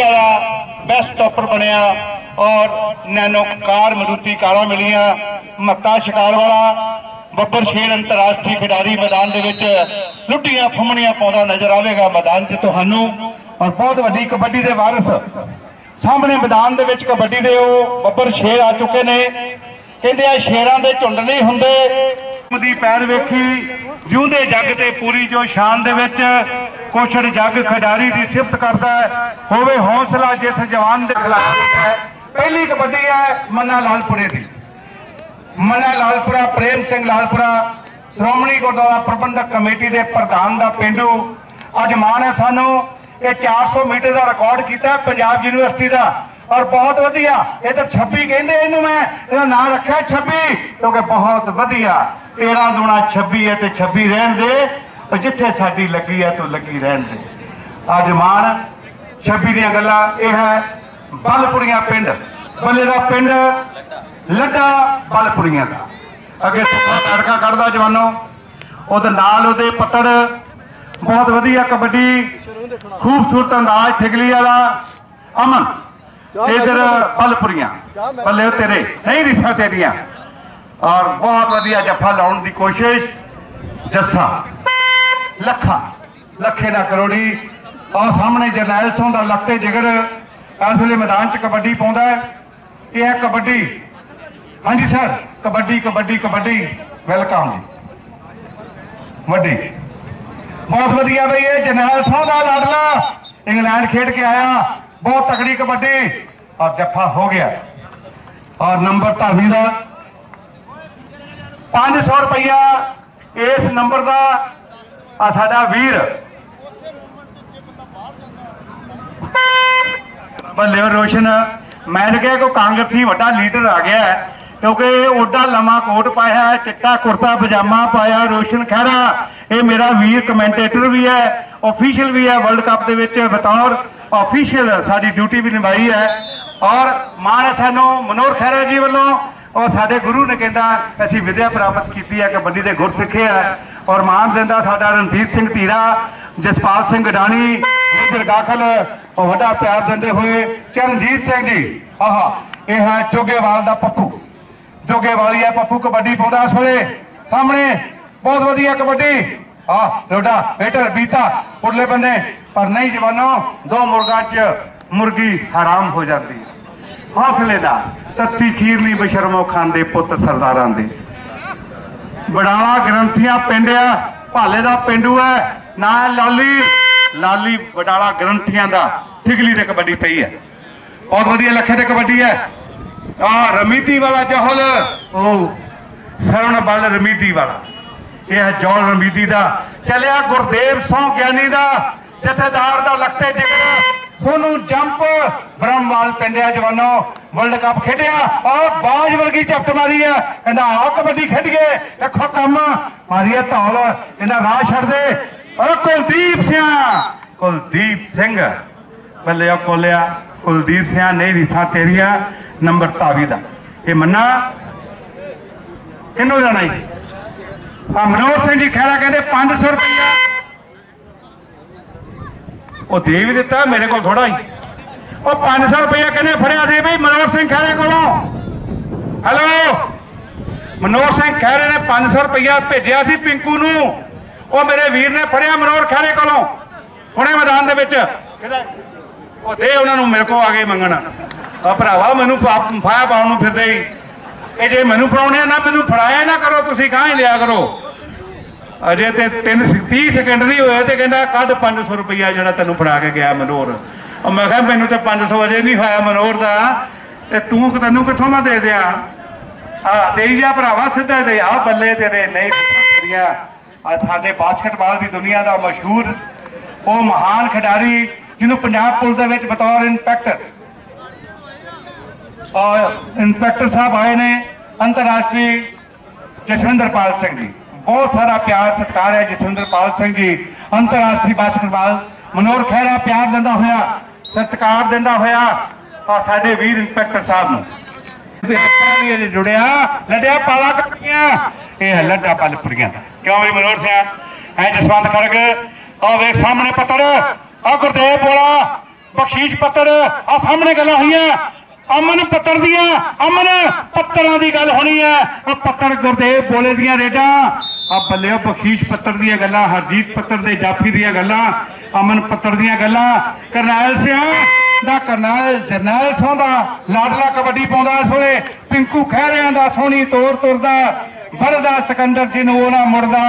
ਵਾਲਾ best topper ਬਣਿਆ ਔਰ ਨੈਨੋ ਕਾਰ ਮਰੂਤੀ ਕਾਰਾਂ ਮਿਲੀਆਂ। ਮੱਤਾ ਸ਼ਿਕਾਰ ਵਾਲਾ ਬੱਬਰ ਸ਼ੇਰ ਅੰਤਰਰਾਸ਼ਟਰੀ ਖਿਡਾਰੀ ਮੈਦਾਨ ਦੇ ਵਿੱਚ ਲੁੱਟੀਆਂ ਫੁੰਮਣੀਆਂ ਪਾਉਂਦਾ ਨਜ਼ਰ ਆਵੇਗਾ ਮੈਦਾਨ 'ਚ ਤੁਹਾਨੂੰ। ਔਰ ਬਹੁਤ ਵੱਡੀ ਕਬੱਡੀ ਦੇ ਵਾਰਿਸ ਸਾਹਮਣੇ ਮੈਦਾਨ ਦੇ ਵਿੱਚ ਕਬੱਡੀ ਦੇ ਉਹ ਬੱਬਰ ਸ਼ੇਰ ਆ ਚੁੱਕੇ ਨੇ। ਕਹਿੰਦੇ ਆ ਸ਼ੇਰਾਂ ਦੇ ਝੁੰਡ ਨਹੀਂ ਹੁੰਦੇ। ਦੀ ਪੈਰ ਵੇਖੀ, ਜਿਉਂਦੇ ਜੱਗ ਤੇ ਪੂਰੀ ਜੋ ਸ਼ਾਨ ਦੇ ਵਿੱਚ ਕੋਸ਼ੜ ਜੱਗ ਖਿਡਾਰੀ ਦੀ ਸਿਫਤ ਕਰਦਾ ਹੋਵੇ ਹੌਸਲਾ ਜਿਸ ਜਵਾਨ ਦੇ ਖਿਲਾਫ ਹੈ। ਪਹਿਲੀ ਕਬੱਡੀ ਹੈ ਮੰਨਾ ਲਾਲਪੁਰੇ ਦੀ। ਮੰਨਾ ਲਾਲਪੁਰਾ, ਪ੍ਰੇਮ ਸਿੰਘ ਲਾਲਪੁਰਾ, ਸ਼੍ਰੋਮਣੀ ਗੁਰਦੁਆਰਾ ਪ੍ਰਬੰਧਕ ਕਮੇਟੀ ਦੇ ਪ੍ਰਧਾਨ ਦਾ ਪਿੰਡੂ। ਅੱਜ ਮਾਣ ਹੈ ਸਾਨੂੰ, ਇਹ 400 ਮੀਟਰ ਦਾ ਰਿਕਾਰਡ ਕੀਤਾ ਪੰਜਾਬ ਯੂਨੀਵਰਸਿਟੀ ਦਾ। ਔਰ ਬਹੁਤ ਵਧੀਆ। ਇਧਰ 26 ਕਹਿੰਦੇ ਇਹਨੂੰ ਮੈਂ, ਇਹਦਾ ਨਾਮ ਰੱਖਿਆ 26 ਕਿਉਂਕਿ ਬਹੁਤ ਵਧੀਆ। 13 ਦੁਣਾ 26 ਹੈ ਤੇ 26 ਰਹਿਣ ਦੇ ਉਹ ਜਿੱਥੇ ਸਾਡੀ ਲੱਗੀ ਹੈ, ਤੂੰ ਲੱਗੀ ਰਹਿਣ ਦੇ। ਅੱਜ ਮਾਨ 26 ਦੀਆਂ ਗੱਲਾਂ ਇਹ ਹੈ, ਬਲਪੁਰੀਆਂ ਪਿੰਡ। ਬੱਲੇ ਦਾ ਪਿੰਡ, ਲੱਡਾ ਬਲਪੁਰੀਆਂ ਦਾ। ਅੱਗੇ ਤੜਕਾ ਕੱਢਦਾ ਜਵਾਨੋ। ਉਹਦੇ ਨਾਲ ਉਹਦੇ ਪੱਤੜ, ਬਹੁਤ ਵਧੀਆ ਕਬੱਡੀ, ਖੂਬਸੂਰਤ ਅੰਦਾਜ਼ ਠਿਗਲੀ ਵਾਲਾ ਅਮਨ। ਇਧਰ ਬਲਪੁਰੀਆਂ ਬੱਲੇ ਉਹ ਤੇਰੇ। ਨਹੀਂ ਰਿਸ਼ਾ ਤੇਰੀਆਂ। ਔਰ ਬਹੁਤ ਵਧੀਆ ਜੱਫਾ ਲਾਉਣ ਦੀ ਕੋਸ਼ਿਸ਼। ਜੱਸਾ। ਲੱਖਾ। ਲੱਖੇ ਨਾ ਕਰੋੜੀ। ਆ ਸਾਹਮਣੇ ਜਰਨੈਲ ਸਿੰਘ ਦਾ ਲੱਤੇ ਜਿਗਰ ਇਸ ਵੇਲੇ ਮੈਦਾਨ 'ਚ ਕਬੱਡੀ ਪਾਉਂਦਾ ਹੈ। ਇਹ ਹੈ ਕਬੱਡੀ। ਹਾਂਜੀ ਸਰ ਕਬੱਡੀ ਕਬੱਡੀ ਕਬੱਡੀ। ਵੈਲਕਮ। ਵੱਡੀ। ਬਹੁਤ ਵਧੀਆ ਬਈ ਇਹ ਜਰਨੈਲ ਸਿੰਘ ਦਾ ਲਾਡਲਾ। ਇੰਗਲੈਂਡ ਖੇਡ ਕੇ ਆਇਆ। ਬਹੁਤ ਤਕੜੀ ਕਬੱਡੀ। ਔਰ ਜੱਫਾ ਹੋ ਗਿਆ। ਔਰ ਨੰਬਰ ਧਾਵੀ ਦਾ 500 ਰੁਪਇਆ ਇਸ ਨੰਬਰ ਦਾ ਆ ਸਾਡਾ ਵੀਰ। ਬੱਲੇ ਰੋਸ਼ਨ, ਮੈਂ ਤਾਂ ਕਿਹਾ ਕੋਈ ਕਾਂਗਰਸੀ ਵੱਡਾ ਲੀਡਰ ਆ ਗਿਆ ਕਿਉਂਕਿ ਓਡਾ ਲੰਮਾ ਕੋਟ ਪਾਇਆ ਚਿੱਟਾ ਕੁਰਤਾ ਪਜਾਮਾ ਪਾਇਆ ਰੋਸ਼ਨ ਖਹਿਰਾ, ਇਹ ਮੇਰਾ ਵੀਰ ਕਮੈਂਟੇਟਰ ਵੀ ਹੈ ਅਫੀਸ਼ੀਅਲ ਵੀ ਹੈ ਵਰਲਡ ਕੱਪ ਦੇ ਵਿੱਚ ਬਤੌਰ ਅਫੀਸ਼ੀਅਲ ਸਾਡੀ ਡਿਊਟੀ ਵੀ ਨਿਭਾਈ ਹੈ। ਔਰ ਮਾਣ ਸਾਨੂੰ ਮਨੋਰ ਖਹਿਰਾ ਜੀ ਵੱਲੋਂ ਔਰ ਸਾਡੇ ਗੁਰੂ ਨੇ ਕਹਿੰਦਾ, ਅਸੀਂ ਵਿਦਿਆ ਪ੍ਰਾਪਤ ਕੀਤੀ ਹੈ, ਕਬੱਡੀ ਦੇ ਗੁਰ ਸਿੱਖੇ ਆ। ਔਰ ਮਾਣ ਦਿੰਦਾ ਸਾਡਾ ਰਣਜੀਤ ਸਿੰਘ ਧੀਰਾ, ਜਸਪਾਲ ਸਿੰਘ ਗਡਾਣੀ ਮੇਜਰ ਗਾਖਲ ਔਰ ਵੱਡਾ ਪਿਆਰ ਦਿੰਦੇ ਹੋਏ ਚਰਨਜੀਤ ਸਿੰਘ ਜੀ, ਆਹਾ, ਇਹ ਹੈ ਜੋਗੇਵਾਲ ਦਾ ਪੱਪੂ। ਜੋਗੇਵਾਲੀ ਜੋਗੇਵਾਲੀਆ ਪੱਪੂ, ਕਬੱਡੀ ਪਾਉਂਦਾ ਇਸ ਵੇਲੇ। ਸਾਹਮਣੇ, ਬਹੁਤ ਵਧੀਆ ਕਬੱਡੀ। ਆ ਰੋਡਾ ਬੇਟਰ ਬੀਤਾ, ਉਰਲੇ ਬੰਦੇ ਪਰ ਨਹੀਂ ਜਵਾਨੋ, ਦੋ ਮੁਰਗਾਂ 'ਚ ਮੁਰਗੀ ਹਰਾਮ ਹੋ ਜਾਂਦੀ ਹੌਸਲੇ ਦਾ, ਤੱਤੀ ਖੀਰ ਨਹੀਂ ਬਸ਼ਰਮੋ ਖਾਂਦੇ ਪੁੱਤ ਸਰਦਾਰਾਂ ਦੇ। ਬੜਾਲਾ ਗ੍ਰੰਥੀਆਂ ਪਿੰਡਿਆ ਭਾਲੇ ਦਾ ਪਿੰਡੂ ਹੈ, ਨਾ ਲਾਲੀ। ਲਾਲੀ ਬਡਾਲਾ ਗ੍ਰੰਥੀਆਂ ਦਾ ਠਿਗਲੀ ਤੇ ਕਬੱਡੀ ਪਈ ਹੈ। ਬਹੁਤ ਵਧੀਆ ਲੱਖੇ ਤੇ ਕਬੱਡੀ ਹੈ। ਆ ਰਮੀਤੀ ਵਾਲਾ ਜਹਲ। ਉਹ ਸਰਵਣ ਬਲ ਰਮੀਦੀ ਵਾਲਾ। ਇਹ ਹੈ ਜੌਲ ਰਮੀਤੀ ਦਾ। ਚੱਲਿਆ ਗੁਰਦੇਵ ਸੋਂ ਗਿਆਨੀ ਦਾ, ਜਥੇਦਾਰ ਦਾ ਲਖਤੇ ਜਿਗਰ। ਸੋਨੂੰ ਜੰਪ, ਬ੍ਰਹਮਵਾਲ ਪਿੰਡਿਆ ਜਵਾਨੋ ਵਰਲਡ ਕੱਪ ਖੇਡਿਆ ਔਰ ਬਾਜ ਵਰਗੀ ਝਪਟ ਮਾਰੀ ਆ। ਕਹਿੰਦਾ ਆ ਕਬੱਡੀ ਖੇਡੀਏ ਦੇਖੋ ਕੰਮ ਮਾਰੀ ਧੌਲ, ਕਹਿੰਦਾ, ਰਾਹ ਛੱਡ ਦੇ। ਔਰ ਕੁਲਦੀਪ ਸਿੰਘ ਕੁਲਦੀਪ ਸਿੰਘ ਬੱਲੇ ਆ ਕੋਲਿਆ, ਕੁਲਦੀਪ ਸਿੰਘ ਨਹੀਂ ਰੀਸਾਂ ਤੇਰੀਆਂ, ਨੰਬਰ ਤਾਵੀ ਦਾ। ਇਹ ਮੰਨਾ, ਇਹਨੂੰ ਜਾਣਾ ਹੀ। ਆ ਮਨੋਹਰ ਸਿੰਘ ਜੀ ਖੈਰਾ ਕਹਿੰਦੇ 500 ਰੁਪਇਆ ਉਹ ਦੇ ਵੀ ਦਿੱਤਾ ਮੇਰੇ ਕੋਲ ਥੋੜਾ ਹੀ। ਉਹ 500 ਰੁਪਇਆ ਕਹਿੰਦੇ ਫੜਿਆ ਸੀ ਬਈ? ਮਨੋਹਰ ਸਿੰਘ ਖੈਰੇ ਕੋਲੋਂ। ਹੈਲੋ ਮਨੋਹਰ ਸਿੰਘ ਖੈਰੇ ਨੇ 500 ਰੁਪਇਆ ਭੇਜਿਆ ਸੀ ਪਿੰਕੂ ਨੂੰ। ਉਹ ਮੇਰੇ ਵੀਰ ਨੇ ਫੜਿਆ ਮਨੋਹਰ ਖੈਰੇ ਕੋਲੋਂ। ਹੁਣੇ ਮੈਦਾਨ ਦੇ ਵਿੱਚ। ਉਹ ਦੇ ਉਹਨਾਂ ਨੂੰ ਮੇਰੇ ਕੋਲ ਆ ਕੇ ਮੰਗਣ। ਆ ਭਰਾਵਾ ਮੈਨੂੰ ਫਾਇਆ ਪਾਉਣ ਨੂੰ ਫਿਰਦੇ ਹੀ ਇਹ ਜੇ ਮੈਨੂੰ ਫੜਾਉਣੇ ਆ ਨਾ ਮੈਨੂੰ ਫੜਾਇਆ ਨਾ ਕਰੋ ਤੁਸੀਂ ਕਾਹ ਹੀ ਲਿਆ ਕਰੋ। ਅਜੇ ਤੇ 3 30 ਸੈਕਿੰਡ ਨਹੀਂ ਹੋਏ ਤੇ ਕਹਿੰਦਾ ਕੱਢ 500 ਰੁਪਇਆ ਜਿਹੜਾ ਤੈਨੂੰ ਫੜਾ ਕੇ ਗਿਆ ਮਨੋਰ ਉਹ ਮੈਂ ਕਿਹਾ ਮੈਨੂੰ ਤੇ 500 ਅਜੇ ਨਹੀਂ ਹੋਇਆ ਮਨੋਹਰ ਦਾ। ਤੇ ਤੂੰ ਤੈਨੂੰ ਕਿੱਥੋਂ ਮੈਂ ਦੇ ਦਿਆਂ? ਆ ਦੇਈ ਜਾ ਭਰਾਵਾ, ਸਿੱਧਾ ਦੇ। ਆ ਬੱਲੇ ਤੇਰੇ, ਨਹੀਂ ਤੇਰੀਆਂ ਆ ਸਾਡੇ ਬਾਸਕਟਬਾਲ ਦੀ ਦੁਨੀਆ ਦਾ ਮਸ਼ਹੂਰ, ਉਹ ਮਹਾਨ ਖਿਡਾਰੀ ਜਿਹਨੂੰ ਪੰਜਾਬ ਪੁਲਿਸ ਦੇ ਵਿੱਚ ਬਤੌਰ ਇੰਸਪੈਕਟਰ ਔਰ ਇੰਸਪੈਕਟਰ ਸਾਹਿਬ ਆਏ ਨੇ, ਅੰਤਰਰਾਸ਼ਟਰੀ ਜਸਵਿੰਦਰਪਾਲ ਸਿੰਘ ਜੀ। ਬਹੁਤ ਸਾਰਾ ਪਿਆਰ ਸਤਿਕਾਰ ਹੈ ਜਸਵਿੰਦਰਪਾਲ ਸਿੰਘ ਜੀ, ਅੰਤਰਰਾਸ਼ਟਰੀ ਬਾਸਕਟਬਾਲ ਮਨੋਰ ਖਹਿਰਾ ਪਿਆਰ ਦਿੰਦਾ ਹੋਇਆ, ਸਤਿਕਾਰ ਦਿੰਦਾ ਹੋਇਆ ਆ ਸਾਡੇ ਵੀਰ ਇੰਸਪੈਕਟਰ ਸਾਹਿਬ ਨੂੰ। ਤੇ ਜੁੜਿਆ, ਲੱਡਿਆ ਪਾਲਾ ਕੱਪੀਆਂ ਇਹ ਲੱਡਾ ਪਲਪੁਰੀਆਂ ਕਿਉਂ ਵੀ ਮਨੋਰ ਸਿੰਘ? ਐ ਜਸਵੰਤ ਖੜਗ ਆ ਵੇਖ ਸਾਹਮਣੇ ਪਤੜ ਆ ਗੁਰਦੇਵ ਬੋਲਾ, ਬਖਸ਼ੀਸ਼ ਪੱਤਰ ਆ ਸਾਹਮਣੇ ਗੱਲਾਂ ਹੋਈਆਂ। ਅਮਨ ਪੱਤਰ ਦੀਆਂ, ਅਮਨ ਪੱਤਰਾਂ ਦੀ ਗੱਲ ਹੋਣੀ ਹੈ। ਉਹ ਪੱਤਰ ਗੁਰਦੇਵ ਬੋਲੇ ਦੀਆਂ ਰੇਡਾਂ। ਆ ਬੱਲਿਓ ਬਖਸ਼ੀਸ਼ ਪੱਤਰ ਦੀਆਂ ਗੱਲਾਂ, ਹਰਜੀਤ ਪੱਤਰ ਦੇ ਜਾਫੀ ਦੀਆਂ ਗੱਲਾਂ, ਅਮਨ ਪੱਤਰ ਦੀਆਂ ਗੱਲਾਂ, ਕਰਨੈਲ ਸਿਆ ਦਾ ਕਰਨੈਲ ਜਰਨੈਲ ਸਿੰਘ ਦਾ ਲਾਡਲਾ ਕਬੱਡੀ ਪਾਉਂਦਾ ਇਸ ਵੇਲੇ, ਪਿੰਕੂ ਖਹਿਰਿਆਂ ਦਾ ਸੋਹਣੀ ਤੋਰ ਤੁਰਦਾ, ਵਰਦਾ ਸਿਕੰਦਰ ਜੀ ਨੂੰ ਉਹ ਨਾ ਮੁੜਦਾ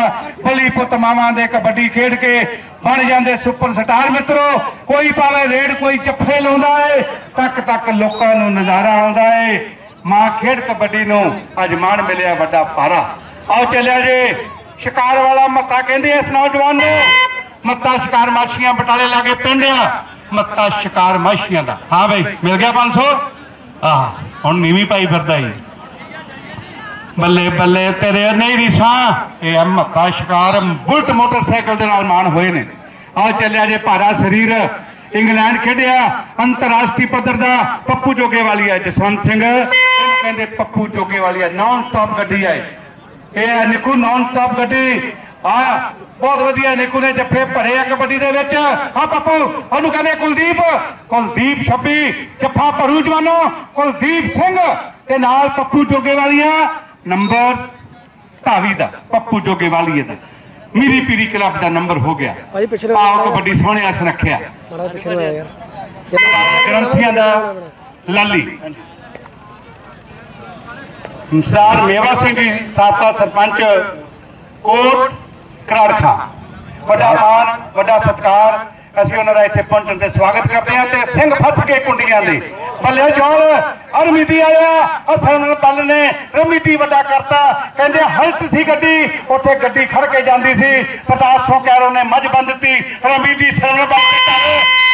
ਪੁੱਤ ਮਾਵਾਂ ਦੇ ਕਬੱਡੀ ਖੇਡ ਕੇ ਬਣ ਜਾਂਦੇ ਸੁਪਰ ਸਟਾਰ ਮਿੱਤਰੋ, ਕੋਈ ਪਾਵੇ ਰੇਡ, ਕੋਈ ਜੱਫੇ ਲਾਉਂਦਾ ਏ, ਤੱਕ ਤੱਕ ਲੋਕਾਂ ਨੂੰ ਨਜ਼ਾਰਾ ਆਉਂਦਾ ਏ। ਮਾਂ ਖੇਡ ਕਬੱਡੀ ਨੂੰ ਅਜਮਾਨ ਮਿਲਿਆ ਵੱਡਾ ਪਾਰਾ ਆਓ ਚੱਲਿਆ ਜੇ। ਸ਼ਿਕਾਰ ਵਾਲਾ ਮੱਤਾ ਕਹਿੰਦੇ ਇਸ ਨੌਜਵਾਨ ਨੂੰ। ਮੱਤਾ ਸ਼ਿਕਾਰ ਮਾਛੀਆਂ ਬਟਾਲੇ ਲਾਗੇ ਪਿੰਡ ਆ। ਮੱਤਾ ਸ਼ਿਕਾਰ ਮਾਛੀਆਂ ਦਾ। ਹਾਂ ਬਈ, ਮਿਲ ਗਿਆ 500 ਆਹ, ਹੁਣ ਨੀਵੀਂ ਪਾਈ ਫਿਰਦਾ ਈ। ਬੱਲੇ ਬੱਲੇ, ਤੇਰੇ ਨਹੀਂ ਰਿਸਾਂ ਇਹ ਆ ਮੱਕਾ ਸ਼ਿਕਾਰ। ਬੁਲਟ ਮੋਟਰਸਾਈਕਲ ਦੇ ਨਾਲ ਮਾਨ ਹੋਏ ਨੇ। ਆਓ ਚੱਲਿਆ ਜੇ ਭਾਰਾ ਸਰੀਰ। ਇੰਗਲੈਂਡ ਖੇਡਿਆ ਅੰਤਰਰਾਸ਼ਟਰੀ ਪੱਧਰ ਦਾ ਪੱਪੂ ਜੋਗੇ ਵਾਲੀ ਹੈ ਜਸਵੰਤ ਸਿੰਘ। ਕਹਿੰਦੇ ਪੱਪੂ ਜੋਗੇ ਵਾਲੀ ਹੈ ਨਾਨ ਸਟਾਪ ਗੱਡੀ ਹੈ ਇਹ ਹੈ ਨਿਕੂ ਨਾਨ ਸਟਾਪ ਗੱਡੀ। ਆ ਬਹੁਤ ਵਧੀਆ ਨਿਕੂ ਨੇ ਜੱਫੇ ਭਰੇ ਆ ਕਬੱਡੀ ਦੇ ਵਿੱਚ। ਆ ਪੱਪੂ ਉਹਨੂੰ ਕਹਿੰਦੇ ਕੁਲਦੀਪ। ਕੁਲਦੀਪ ਛੱਬੀ ਜੱਫਾ ਭਰੂ ਜਵਾਨੋ ਕੁਲਦੀਪ ਸਿੰਘ। ਤੇ ਨਾਲ ਪੱਪੂ ਜੋਗੇ ਵਾਲੀਆਂ ਨੰਬਰ ਧਾਵੀ ਦਾ ਪੱਪੂ ਜੋਗੇ ਵਾਲੀਏ ਦਾ। ਮੀਰੀ ਪੀਰੀ ਕਲੱਬ ਦਾ ਨੰਬਰ ਹੋ ਗਿਆ। ਆਓ ਕਬੱਡੀ ਸੋਹਣੇ ਅਸ ਰੱਖਿਆ। ਬੜਾ ਪਿਛਲੇ ਹੋਇਆ ਯਾਰ। ਗ੍ਰੰਥੀਆਂ ਦਾ ਲਾਲੀ। ਸਰਦਾਰ ਮੇਵਾ ਸਿੰਘ ਜੀ, ਸਾਬਕਾ ਸਰਪੰਚ, ਕੋਟ ਕਰਾੜਖਾ। ਵੱਡਾ ਮਾਣ, ਵੱਡਾ ਸਤਿਕਾਰ, ਅਸੀਂ ਉਹਨਾਂ ਦਾ ਇੱਥੇ ਪਹੁੰਚਣ ਤੇ ਸਵਾਗਤ ਕਰਦੇ ਹਾਂ ਤੇ ਸਿੰਘ ਫਸ ਕੇ ਕੁੰਡੀਆਂ ਦੇ ਬੱਲੇ ਜੋਲ। ਅਰਮੀਦੀ ਆਇਆ, ਅਸਲ ਬੱਲ ਨੇ ਰਮੀਦੀ ਵੱਡਾ ਕਰਤਾ। ਕਹਿੰਦੇ ਹਲਟ ਸੀ ਗੱਡੀ, ਉੱਥੇ ਗੱਡੀ ਖੜ ਕੇ ਜਾਂਦੀ ਸੀ। ਪ੍ਰਤਾਪ ਸਿੰਘ ਕੈਰੋ ਨੇ ਮੱਝ ਬੰਨ ਦਿੱਤੀ। ਰਮੀਦੀ ਸਰਵਨ ਬੱਲ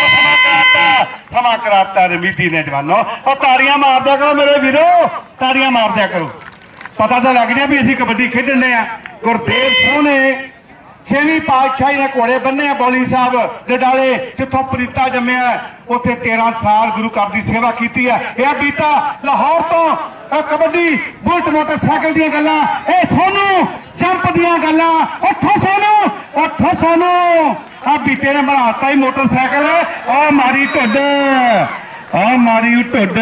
ਉਹ ਸਮਾਂ ਕਰਾਤਾ। ਸਮਾਂ ਕਰਾਤਾ ਰਮੀਦੀ ਨੇ ਜਵਾਨੋ। ਉਹ ਤਾੜੀਆਂ ਮਾਰਦਿਆ ਕਰੋ ਮੇਰੇ ਵੀਰੋ, ਤਾੜੀਆਂ ਮਾਰਦਿਆ ਕਰੋ। ਪਤਾ ਤਾਂ ਲੱਗ ਰਿਹਾ ਵੀ ਅਸੀਂ ਕਬੱਡੀ ਖੇਡਣ ਆ। ਗੁਰਦੇਵ ਸਿੰਘ ਨੇ ਛੇਵੀਂ ਪਾਤਸ਼ਾਹੀ ਨੇ ਘੋੜੇ ਬੰਨੇ ਆ ਬੌਲੀ ਸਾਹਿਬ ਡਡਾਲੇ ਜਿੱਥੋਂ ਪ੍ਰੀਤਾ ਜੰਮਿਆ ਉੱਥੇ 13 ਸਾਲ ਗੁਰੂ ਘਰ ਦੀ ਸੇਵਾ ਕੀਤੀ ਆ ਇਹ ਬੀਤਾ ਲਾਹੌਰ ਤੋਂ ਕਬੱਡੀ, ਬੁਲਟ ਮੋਟਰਸਾਈਕਲ ਦੀਆਂ ਗੱਲਾਂ, ਇਹ ਸੋਨੂੰ, ਜੰਪ ਦੀਆਂ ਗੱਲਾਂ, ਉੱਠੋ ਸੋਨੂੰ ਉੱਠੋ ਸੋਨੂੰ। ਆ ਬੀਤੇ ਨੇ ਬਣਾਤਾ ਹੀ ਮੋਟਰਸਾਈਕਲ ਆ ਮਾਰੀ ਢੁੱਡ ਆ ਮਾਰੀ ਢੁੱਡ।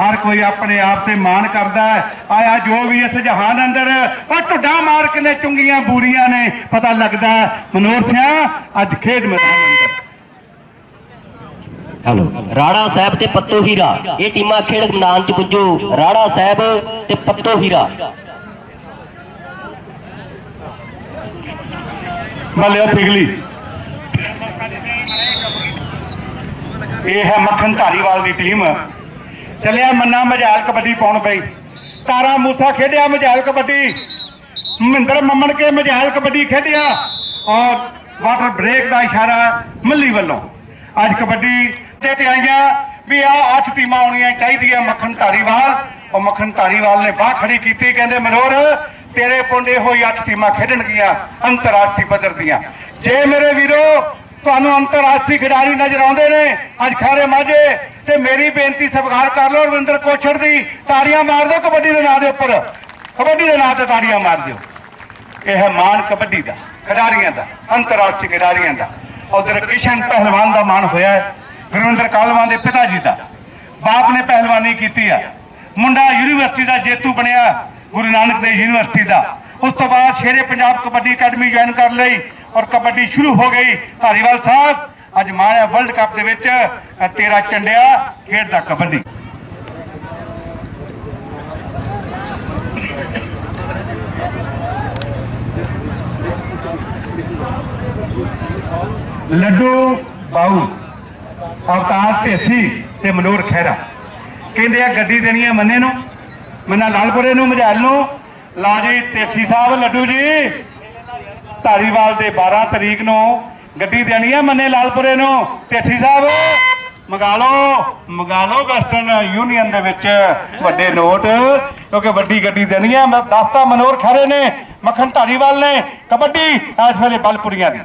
ਹਰ ਕੋਈ ਆਪਣੇ ਆਪ ਤੇ ਮਾਣ ਕਰਦਾ ਹੈ। ਆਇਆ ਜੋ ਵੀ ਇਸ ਜਹਾਨ ਅੰਦਰ ਉਹ ਢੁੱਡਾ ਮਾਰ ਕੇ ਨੇ ਚੁੰਗੀਆਂ ਬੂਰੀਆਂ ਨੇ। ਪਤਾ ਲੱਗਦਾ ਹੈ, ਮਨੋਹਰ ਸਿਆ ਅੱਜ ਖੇਡ ਮੈਦਾਨ ਅੰਦਰ। ਹੈਲੋ। ਰਾਣਾ ਸਾਹਿਬ ਤੇ ਪੱਤੋ ਹੀਰਾ। ਇਹ ਟੀਮਾਂ ਖੇਡ ਮੈਦਾਨ ਚ ਪੁੱਜੋ ਰਾਣਾ ਸਾਹਿਬ ਤੇ ਪੱਤੋ ਹੀਰਾ। ਮੱਲਿਆ ਪਿਗਲੀ ਇਹ ਹੈ ਮੱਖਣ ਧਾਰੀਵਾਲ ਦੀ ਟੀਮ। ਚੱਲਿਆ ਮੰਨਾ ਮਜਾਲ ਕਬੱਡੀ ਪਾਉਣ ਪਈ ਤਾਰਾ ਮੂਸਾ ਖੇਡਿਆ ਮਜਾਲ ਕਬੱਡੀ। ਮਹਿੰਦਰ ਮੰਮਣ ਕੇ ਮਜਾਲ ਕਬੱਡੀ ਖੇਡਿਆ। ਔਰ ਵਾਟਰ ਬ੍ਰੇਕ ਦਾ ਇਸ਼ਾਰਾ ਮੱਲੀ ਵੱਲੋਂ। ਅੱਜ ਕਬੱਡੀ ਤੇ ਤੇ ਆਈਆਂ ਵੀ ਆ ਅੱਠ ਟੀਮਾਂ ਆਉਣੀਆਂ ਚਾਹੀਦੀਆਂ ਮੱਖਣ ਧਾਰੀਵਾਲ। ਉਹ ਮੱਖਣ ਧਾਰੀਵਾਲ ਨੇ ਬਾਹ ਖੜੀ ਕੀਤੀ, ਕਹਿੰਦੇ ਮਨੋਰ ਤੇਰੇ ਪੁੰਡੇ ਹੋਈ ਅੱਠ ਟੀਮਾਂ ਖੇਡਣਗੀਆਂ, ਅੰਤਰਰਾਸ਼ਟਰੀ ਪੱਧਰ ਦੀਆਂ। ਜੇ ਮੇਰੇ ਵੀਰੋ ਤੁਹਾਨੂੰ ਅੰਤਰਰਾਸ਼ਟਰੀ ਖਿਡਾਰੀ ਨਜ਼ਰ ਆਉਂਦੇ ਨੇ। ਅੱਜ ਖਾਰੇ ਮਾਝੇ ਤੇ ਮੇਰੀ ਬੇਨਤੀ ਸਵਾਰ ਕਰ ਲਓ, ਰਵਿੰਦਰ ਕੋਛੜ ਦੀ ਤਾੜੀਆਂ ਮਾਰ ਦਿਓ, ਕਬੱਡੀ ਦੇ ਨਾਂ ਦੇ ਉੱਪਰ। ਕਬੱਡੀ ਦੇ ਨਾਂ ਤੇ ਤਾੜੀਆਂ ਮਾਰ ਦਿਓ। ਇਹ ਹੈ ਮਾਣ ਕਬੱਡੀ ਦਾ, ਖਿਡਾਰੀਆਂ ਦਾ, ਅੰਤਰਰਾਸ਼ਟਰੀ ਖਿਡਾਰੀਆਂ ਦਾ। ਉਧਰ ਕਿਸ਼ਨ ਪਹਿਲਵਾਨ ਦਾ ਮਾਣ ਹੋਇਆ ਹੈ, ਗੁਰਵਿੰਦਰ ਕਾਲਵਾਂ ਦੇ ਪਿਤਾ ਜੀ ਦਾ। ਬਾਪ ਨੇ ਪਹਿਲਵਾਨੀ ਕੀਤੀ ਆ। ਮੁੰਡਾ ਯੂਨੀਵਰਸਿਟੀ ਦਾ ਜੇਤੂ ਬਣਿਆ, ਗੁਰੂ ਨਾਨਕ ਦੇਵ ਯੂਨੀਵਰਸਿਟੀ ਦਾ। ਉਸ ਤੋਂ ਬਾਅਦ ਸ਼ੇਰੇ ਪੰਜਾਬ ਕਬੱਡੀ ਅਕੈਡਮੀ ਜੁਆਇਨ ਕਰ ਲਈ ਔਰ ਕਬੱਡੀ ਸ਼ੁਰੂ ਹੋ ਗਈ। ਧਾਰੀਵਾਲ ਸਾਹਿਬ, ਅੱਜ ਮਾਣਿਆ ਵਰਲਡ ਕੱਪ ਦੇ ਵਿੱਚ ਤੇਰਾ ਚੰਡਿਆ ਖੇਡਦਾ ਕਬੱਡੀ। ਲੱਡੂ ਬਾਉ ਅਵਤਾਰ ਢੇਸੀ ਤੇ ਮਨੋਰ ਖਹਿਰਾ। ਕਹਿੰਦੇ ਆ, ਗੱਡੀ ਦੇਣੀ ਆ ਮੰਨੇ ਨੂੰ, ਮੰਨਾ ਲਾਲਪੁਰੇ ਨੂੰ, ਮਝੈਲ ਨੂੰ ਲਾ ਜੀ ਢੇਸੀ ਸਾਹਿਬ, ਲੱਡੂ ਜੀ। ਧਾਰੀਵਾਲ ਦੇ 12 ਤਰੀਕ ਨੂੰ ਗੱਡੀ ਦੇਣੀ ਹੈ ਮੰਨੇ ਲਾਲਪੁਰੇ ਨੂੰ। ਢੇਸੀ ਸਾਹਿਬ, ਮੰਗਾ ਲਓ ਮੰਗਾ ਲਓ ਵੈਸਟਰਨ ਯੂਨੀਅਨ ਦੇ ਵਿੱਚ ਵੱਡੇ ਨੋਟ, ਕਿਉਂਕਿ ਵੱਡੀ ਗੱਡੀ ਦੇਣੀ ਹੈ ਮੈਂ ਦੱਸਤਾ ਮਨੋਰ ਖਰੇ ਨੇ, ਮੱਖਣ ਧਾਰੀਵਾਲ ਨੇ, ਕਬੱਡੀ, ਇਸ ਵੇਲੇ ਬਲਪੁਰੀਆਂ ਦੀ।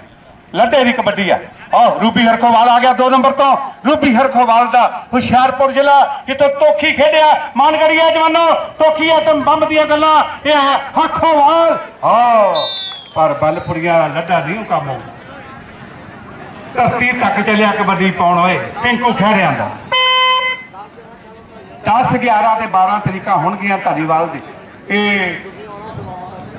ਲੱਡੇ ਦੀ ਕਬੱਡੀ ਆ। ਆਹ, ਰੂਬੀ ਹਰਖੋਵਾਲ ਆ ਗਿਆ 2 ਨੰਬਰ ਤੋਂ। ਰੂਬੀ ਹਰਖੋਵਾਲ ਦਾ ਹੁਸ਼ਿਆਰਪੁਰ ਜ਼ਿਲ੍ਹਾ, ਜਿੱਥੇ ਤੋਖੀ ਖੇਡਿਆ। ਮਾਨਗੜੀਆ ਜਵਾਨੋ, ਤੋਖੀ ਆਟਮ ਬੰਬ ਦੀਆਂ ਗੱਲਾਂ। ਇਹ ਹੈ ਹਰਖੋਵਾਲ। ਹਾਂ ਪਰ ਬਲਪੁਰੀਆ ਲੱਡਾ ਨਹੀਂ ਕੰਮ ਆਉਂਦਾ। ਧਰਤੀ ਤੱਕ ਚੱਲਿਆ ਕਬੱਡੀ ਪਾਉਣ ਓਏ ਪਿੰਕੂ ਖਹਿਰਿਆਂ ਦਾ। 10 11 ਤੇ 12 ਤਰੀਕਾਂ ਹੋਣਗੀਆਂ ਧਾਰੀਵਾਲ ਦੀ। ਇਹ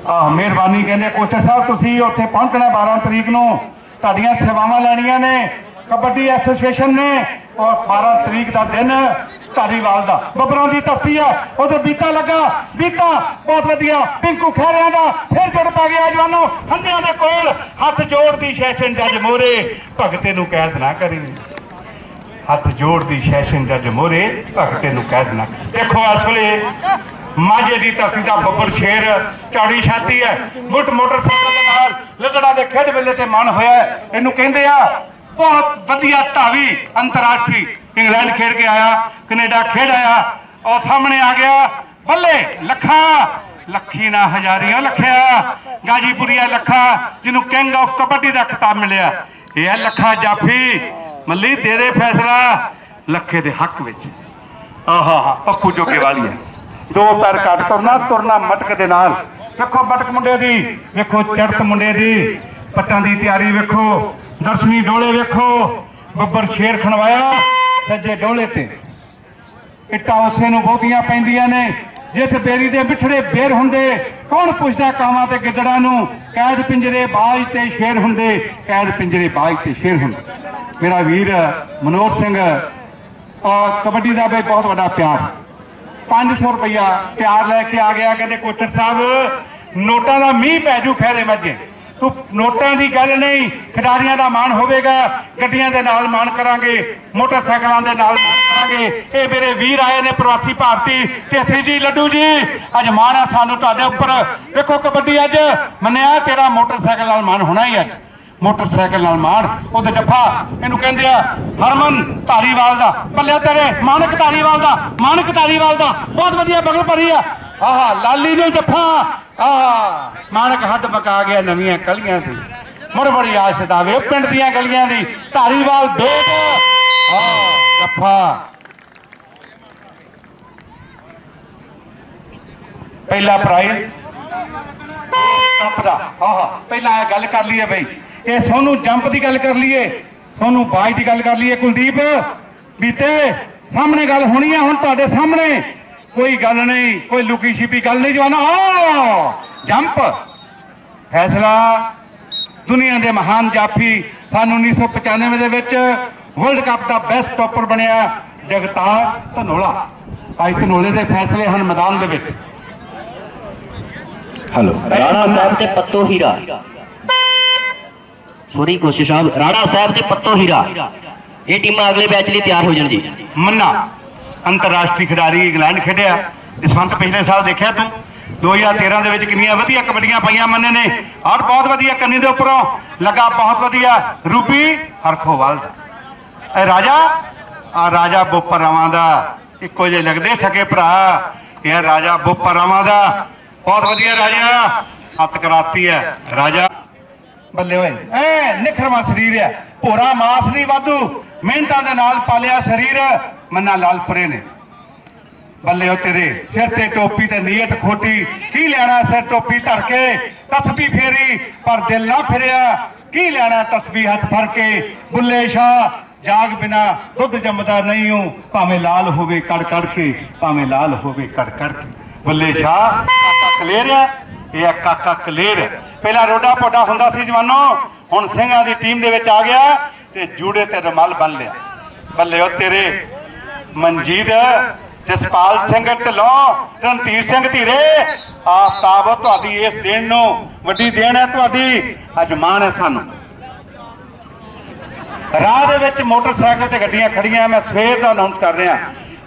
ਆ ਮਿਹਰਬਾਨੀ ਕਹਿੰਦੇ ਕੋਚਰ ਸਾਹਿਬ, ਤੁਸੀਂ ਉੱਥੇ ਪਹੁੰਚਣਾ 12 ਤਰੀਕ ਨੂੰ। ਤੁਹਾਡੀਆਂ ਸੇਵਾਵਾਂ ਲੈਣੀਆਂ ਨੇ, ਕਬੱਡੀ ਐਸੋਸੀਏਸ਼ਨ ਨੇ ਔਰ 12 ਤਰੀਕ ਦਾ ਦਿਨ ਧਾਰੀਵਾਲ ਦਾ। ਬੱਬਰਾਂ ਦੀ ਧਰਤੀ ਆ ਉਹਦੇ ਬੀਤਾ ਲੱਗਾ, ਬੀਤਾ, ਬਹੁਤ ਵਧੀਆ, ਪਿੰਕੂ ਖਹਿਰਿਆਂ ਦਾ, ਫਿਰ ਜੁੜ ਪੈ ਗਿਆ ਜਵਾਨੋ, ਹੰਦਿਆਂ ਦੇ ਕੋਲ, ਹੱਥ ਜੋੜਦੀ ਸੈਸ਼ਨ ਜੱਜ ਮੋਰੇ, ਭਗਤੇ ਨੂੰ ਕੈਦ ਨਾ ਕਰੀ। ਹੱਥ ਜੋੜਦੀ ਸੈਸ਼ਨ ਜੱਜ ਮੋਰੇ, ਭਗਤੇ ਨੂੰ ਕਹਿ ਦੇਣਾ ਦੇਖੋ, ਇਸ ਵੇਲੇ ਮਾਝੇ ਦੀ ਧਰਤੀ ਦਾ ਬੱਬਰ ਸ਼ੇਰ, ਚੌੜੀ ਛਾਤੀ ਹੈ। ਮੁੱਟ ਮੋਟਰਸਾਈਕਲ ਦੇ ਨਾਲ ਲੱਦੜਾ ਦੇ ਖੇਡ ਵੇਲੇ ਤੇ ਮਨ ਹੋਇਆ ਇਹਨੂੰ ਕਹਿੰਦੇ ਆ, ਬਹੁਤ ਵਧੀਆ ਧਾਵੀ ਅੰਤਰਰਾਸ਼ਟਰੀ ਇੰਗਲੈਂਡ ਖੇਡ ਕੇ ਆਇਆ, ਕੈਨੇਡਾ ਖੇਡ ਆਇਆ। ਔਰ ਸਾਹਮਣੇ ਆ ਗਿਆ, ਬੱਲੇ, ਲੱਖਾਂ ਲੱਖੀ ਨਾ ਹਜ਼ਾਰੀਆਂ ਲੱਖਿਆ। ਗਾਜੀਪੁਰੀਆ ਲੱਖਾ, ਜਿਹਨੂੰ ਕਿੰਗ ਆਫ ਕਬੱਡੀ ਦਾ ਖਿਤਾਬ ਮਿਲਿਆ। ਇਹ ਹੈ ਲੱਖਾ ਜਾਫੀ। ਮੱਲੀ, ਦੇ ਦੇ ਫੈਸਲਾ ਲੱਖੇ ਦੇ ਹੱਕ ਵਿੱਚ। ਆਹਾ ਪੱਪੂ ਜੋਗੇ ਵਾਲੀ ਹੈ ਦੋ ਪੈਰ ਕੱਟ ਤੁਰਨਾ ਤੁਰਨਾ ਮਟਕ ਦੇ ਨਾਲ। ਵੇਖੋ ਮਟਕ ਮੁੰਡੇ ਦੀ, ਵੇਖੋ ਚੜਤ ਮੁੰਡੇ ਦੀ। ਪੱਟਾਂ ਦੀ ਤਿਆਰੀ ਵੇਖੋ, ਦਰਸ਼ਨੀ ਡੋਲੇ ਵੇਖੋ, ਬੱਬਰ ਸ਼ੇਰ ਖਣਵਾਇਆ, ਸੱਜੇ ਡੋਲੇ ਤੇ। ਇੱਟਾਂ ਉਸੇ ਨੂੰ ਬਹੁਤੀਆਂ ਪੈਂਦੀਆਂ ਨੇ, ਜਿੱਥੇ ਬੇਰੀ ਦੇ ਬਿਠੜੇ ਬੇਰ ਹੁੰਦੇ, ਕੌਣ ਪੁੱਛਦਾ ਕਾਵਾਂ ਤੇ ਗਿੱਦੜਾਂ ਨੂੰ? ਕੈਦ ਪਿੰਜਰੇ ਬਾਜ ਤੇ ਸ਼ੇਰ ਹੁੰਦੇ, ਕੈਦ ਪਿੰਜਰੇ ਬਾਜ ਤੇ ਸ਼ੇਰ ਹੁੰਦੇ। ਮੇਰਾ ਵੀਰ ਮਨੋਜ ਸਿੰਘ ਕਬੱਡੀ ਦਾ ਵੀ ਬਹੁਤ ਵੱਡਾ ਪਿਆਰ। 500 ਰੁਪਇਆ ਪਿਆਰ ਲੈ ਕੇ ਆ ਗਿਆ, ਕਹਿੰਦੇ ਕੋਚਰ ਸਾਹਿਬ, ਨੋਟਾਂ ਦਾ ਮੀਂਹ ਪੈ ਜੂ ਖੈਰੇ ਮੱਝੇ ਤੂੰ ਨੋਟਾਂ ਦੀ ਗੱਲ ਨਹੀਂ, ਖਿਡਾਰੀਆਂ ਦਾ ਮਾਣ ਹੋਵੇਗਾ, ਗੱਡੀਆਂ ਦੇ ਨਾਲ ਮਾਣ ਕਰਾਂਗੇ, ਮੋਟਰਸਾਈਕਲਾਂ ਦੇ ਨਾਲ ਕਰਾਂਗੇ। ਇਹ ਮੇਰੇ ਵੀਰ ਆਏ ਨੇ, ਪ੍ਰਵਾਸੀ ਭਾਰਤੀ ਤੇ ਅਸੀਂ ਜੀ, ਲੱਡੂ ਜੀ, ਅੱਜ ਮਾਣ ਆ ਸਾਨੂੰ ਤੁਹਾਡੇ ਉੱਪਰ। ਵੇਖੋ ਕਬੱਡੀ ਅੱਜ, ਮੰਨਿਆ ਤੇਰਾ ਮੋਟਰਸਾਈਕਲ ਨਾਲ ਮਾਣ ਹੋਣਾ ਹੀ ਹੈ ਮੋਟਰਸਾਈਕਲ ਨਾਲ ਮਾਰ, ਉਹਦੇ ਜੱਫਾ। ਇਹਨੂੰ ਕਹਿੰਦੇ ਆ, ਹਰਮਨ ਧਾਰੀਵਾਲ ਦਾ। ਬੱਲੇ ਤੇਰੇ, ਮਾਨਕ ਧਾਰੀਵਾਲ ਦਾ, ਮਾਨਕ ਧਾਰੀਵਾਲ ਦਾ। ਬਹੁਤ ਵਧੀਆ ਬਗਲ ਭਰੀ ਆ। ਆਹਾ, ਲਾਲੀ ਨੂੰ ਜੱਫਾ। ਆਹਾ, ਮਾਨਕ ਹੱਦ ਪਕਾ ਗਿਆ ਨਵੀਆਂ ਕਲੀਆਂ ਦੀ। ਮੁੜ ਬੜੀ ਆਸ ਦਾਵੇ ਪਿੰਡ ਦੀਆਂ ਗਲੀਆਂ ਦੀ। ਧਾਰੀਵਾਲ ਬੇਟ ਆ ਜੱਫਾ। ਪਹਿਲਾ ਪ੍ਰਾਈਜ਼। ਜੰਪ ਦਾ। ਆਹਾ, ਪਹਿਲਾਂ ਇਹ ਗੱਲ ਕਰ ਲਈਏ ਬਈ। ਇਹ ਸੋਨੂੰ ਜੰਪ ਦੀ ਗੱਲ ਕਰ ਲਈਏ ਸੋਨੂੰ ਬਾਜ ਦੀ ਗੱਲ ਕਰ ਲਈਏ ਕੁਲਦੀਪ ਬੀਤੇ ਸਾਹਮਣੇ ਗੱਲ ਹੋਣੀ ਆ ਹੁਣ ਤੁਹਾਡੇ ਸਾਹਮਣੇ। ਕੋਈ ਗੱਲ ਨਹੀਂ ਕੋਈ ਲੁਕੀ ਛਿਪੀ ਗੱਲ ਨਹੀਂ ਜਵਾਨਾ। ਆ ਜੰਪ। ਫੈਸਲਾ ਦੁਨੀਆ ਦੇ ਮਹਾਨ ਜਾਫੀ ਸਾਨੂੰ 1995 ਦੇ ਵਿੱਚ ਵਰਲਡ ਕੱਪ ਦਾ ਬੈਸਟ ਟੌਪਰ ਬਣਿਆ ਜਗਤਾਰ ਧਨੋਲਾ। ਅੱਜ ਧਨੋਲੇ ਦੇ ਫੈਸਲੇ ਹਨ ਮੈਦਾਨ ਦੇ ਵਿੱਚ। ਹਲੋ ਰਾਣਾ ਸਾਹਿਬ ਤੇ ਪੱਤੋ ਹੀਰਾ। ਸੋਰੀ, ਕੋਸ਼ਿਸ਼ ਸਾਹਿਬ ਰਾਣਾ ਸਾਹਿਬ ਤੇ ਪੱਤੋ ਹੀਰਾ। ਇਹ ਟੀਮਾਂ ਅਗਲੇ ਮੈਚ ਲਈ ਤਿਆਰ ਹੋ ਜਾਣ ਜੀ। ਮੰਨਾ, ਅੰਤਰਰਾਸ਼ਟਰੀ ਖਿਡਾਰੀ ਇੰਗਲੈਂਡ ਖੇਡਿਆ। ਜਸਵੰਤ ਪਿਛਲੇ ਸਾਲ ਦੇਖਿਆ ਤੂੰ? 2013 ਦੇ ਵਿੱਚ ਕਿੰਨੀਆਂ ਵਧੀਆ ਕਬੱਡੀਆਂ ਪਾਈਆਂ ਮੰਨੇ ਨੇ। ਔਰ ਬਹੁਤ ਵਧੀਆ ਕੰਨੀ ਦੇ ਉੱਪਰੋਂ ਲੱਗਾ ਬਹੁਤ ਵਧੀਆ ਰੂਪੀ ਹਰਖੋਵਾਲ ਦਾ। ਇਹ ਰਾਜਾ ਆ ਰਾਜਾ ਬੋਪਰਾਵਾਂ ਦਾ ਇੱਕੋ ਜਿਹੇ ਲੱਗਦੇ ਸਕੇ ਭਰਾ। ਇਹ ਰਾਜਾ ਬੋਪਰਾਵਾਂ ਦਾ। ਬਹੁਤ ਵਧੀਆ ਰਾਜਾ। ਹੱਥ ਕਰਾਤੀ ਹੈ। ਰਾਜਾ ਬੱਲੇ ਓਏ। ਐ, ਨਿਖਰਵਾ ਸਰੀਰ ਹੈ ਭੋਰਾ ਮਾਸ ਨਹੀਂ ਵਾਧੂ। ਮਿਹਨਤਾਂ ਦੇ ਨਾਲ ਪਾਲਿਆ ਸਰੀਰ। ਮੰਨਾ ਲਾਲਪੁਰੇ ਨੇ। ਬੱਲੇ ਓ ਤੇਰੇ, ਸਿਰ ਤੇ ਟੋਪੀ ਤੇ ਨੀਅਤ ਖੋਟੀ। ਕੀ ਲੈਣਾ ਸਿਰ ਟੋਪੀ ਧਰ ਕੇ? ਤਸਬੀ ਫੇਰੀ, ਪਰ ਦਿਲ ਨਾ ਫਿਰਿਆ। ਕੀ ਲੈਣਾ ਤਸਬੀ ਹੱਥ ਫੜ ਕੇ? ਬੁੱਲੇ ਸ਼ਾਹ, ਜਾਗ ਬਿਨਾ ਦੁੱਧ ਜੰਮਦਾ ਨਹੀਂ ਹੂੰ। ਭਾਵੇਂ ਲਾਲ ਹੋਵੇ ਕੜ ਕੜ ਕੇ, ਭਾਵੇਂ ਲਾਲ ਹੋਵੇ ਕੜ ਕੜ ਕੇ। ਬੱਲੇ ਸ਼ਾਹ ਕਾਕਾ ਕਲੇਰ ਇਹ ਆ ਕਾਕਾ ਕਲੇਰ ਪਹਿਲਾਂ ਰੋਡਾ ਪੋਡਾ ਹੁੰਦਾ ਸੀ ਜਵਾਨੋ, ਹੁਣ ਸਿੰਘਾਂ ਦੀ ਟੀਮ ਦੇ ਵਿੱਚ ਆ ਗਿਆ ਤੇ ਜੂੜੇ ਤੇ ਰਮਲ ਬੰਨ ਲਿਆ। ਬੱਲੇ ਓ ਤੇਰੇ, ਮਨਜੀਤ, ਜਸਪਾਲ ਸਿੰਘ, ਢਿੱਲੋਂ, ਰਣਧੀਰ ਸਿੰਘ ਧੀਰੇ, ਆਫਤਾਬ ਤੁਹਾਡੀ ਇਸ ਦੇਣ ਨੂੰ ਵੱਡੀ ਦੇਣ ਹੈ ਤੁਹਾਡੀ, ਅੱਜ ਮਾਣ ਹੈ ਸਾਨੂੰ। ਰਾਹ ਦੇ ਵਿੱਚ ਮੋਟਰਸਾਈਕਲ ਤੇ ਗੱਡੀਆਂ ਖੜੀਆਂ, ਮੈਂ ਸਵੇਰ ਦਾ ਅਨਾਉਂਸ ਕਰ ਰਿਹਾ।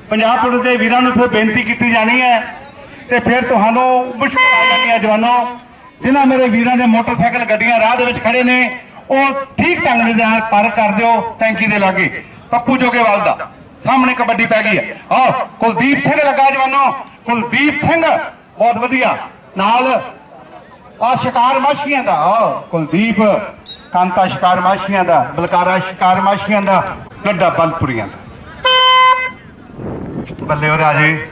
ਪੰਜਾਬ ਪੁਲਿਸ ਦੇ ਵੀਰਾਂ ਨੂੰ ਫਿਰ ਬੇਨਤੀ ਕੀਤੀ ਜਾਣੀ ਹੈ ਤੇ ਫਿਰ ਤੁਹਾਨੂੰ ਮੁਸ਼ਕਲ ਆ ਜਾਣੀ ਹੈ ਜਵਾਨੋ। ਜਿਨ੍ਹਾਂ ਮੇਰੇ ਵੀਰਾਂ ਦੇ ਮੋਟਰਸਾਈਕਲ ਗੱਡੀਆਂ ਰਾਹ ਦੇ ਵਿੱਚ ਖੜੇ ਨੇ, ਉਹ ਠੀਕ ਢੰਗ ਦੇ ਨਾਲ ਪਾਰ ਕਰ ਦਿਓ, ਟੈਂਕੀ ਦੇ ਲਾਗੇ। ਪੱਪੂ ਜੋਗੇਵਾਲ ਦਾ। ਸਾਹਮਣੇ ਕਬੱਡੀ ਪੈ ਗਈ ਹੈ। ਆਹ, ਕੁਲਦੀਪ ਸਿੰਘ ਲੱਗਾ ਜਵਾਨੋ। ਕੁਲਦੀਪ ਸਿੰਘ, ਬਹੁਤ ਵਧੀਆ। ਨਾਲ ਆ ਸ਼ਿਕਾਰ ਮਾਸ਼ੀਆਂ ਦਾ। ਆ ਕੁਲਦੀਪ ਕਾਂਤਾ ਸ਼ਿਕਾਰ ਮਾਛੀਆਂ ਦਾ, ਬਲਕਾਰਾ ਸ਼ਿਕਾਰ ਮਾਸ਼ੀਆਂ ਦਾ, ਗੱਡਾ ਬਲਪੁਰੀਆਂ ਦਾ। ਬੱਲੇ ਹੋ ਰਾਜੇ।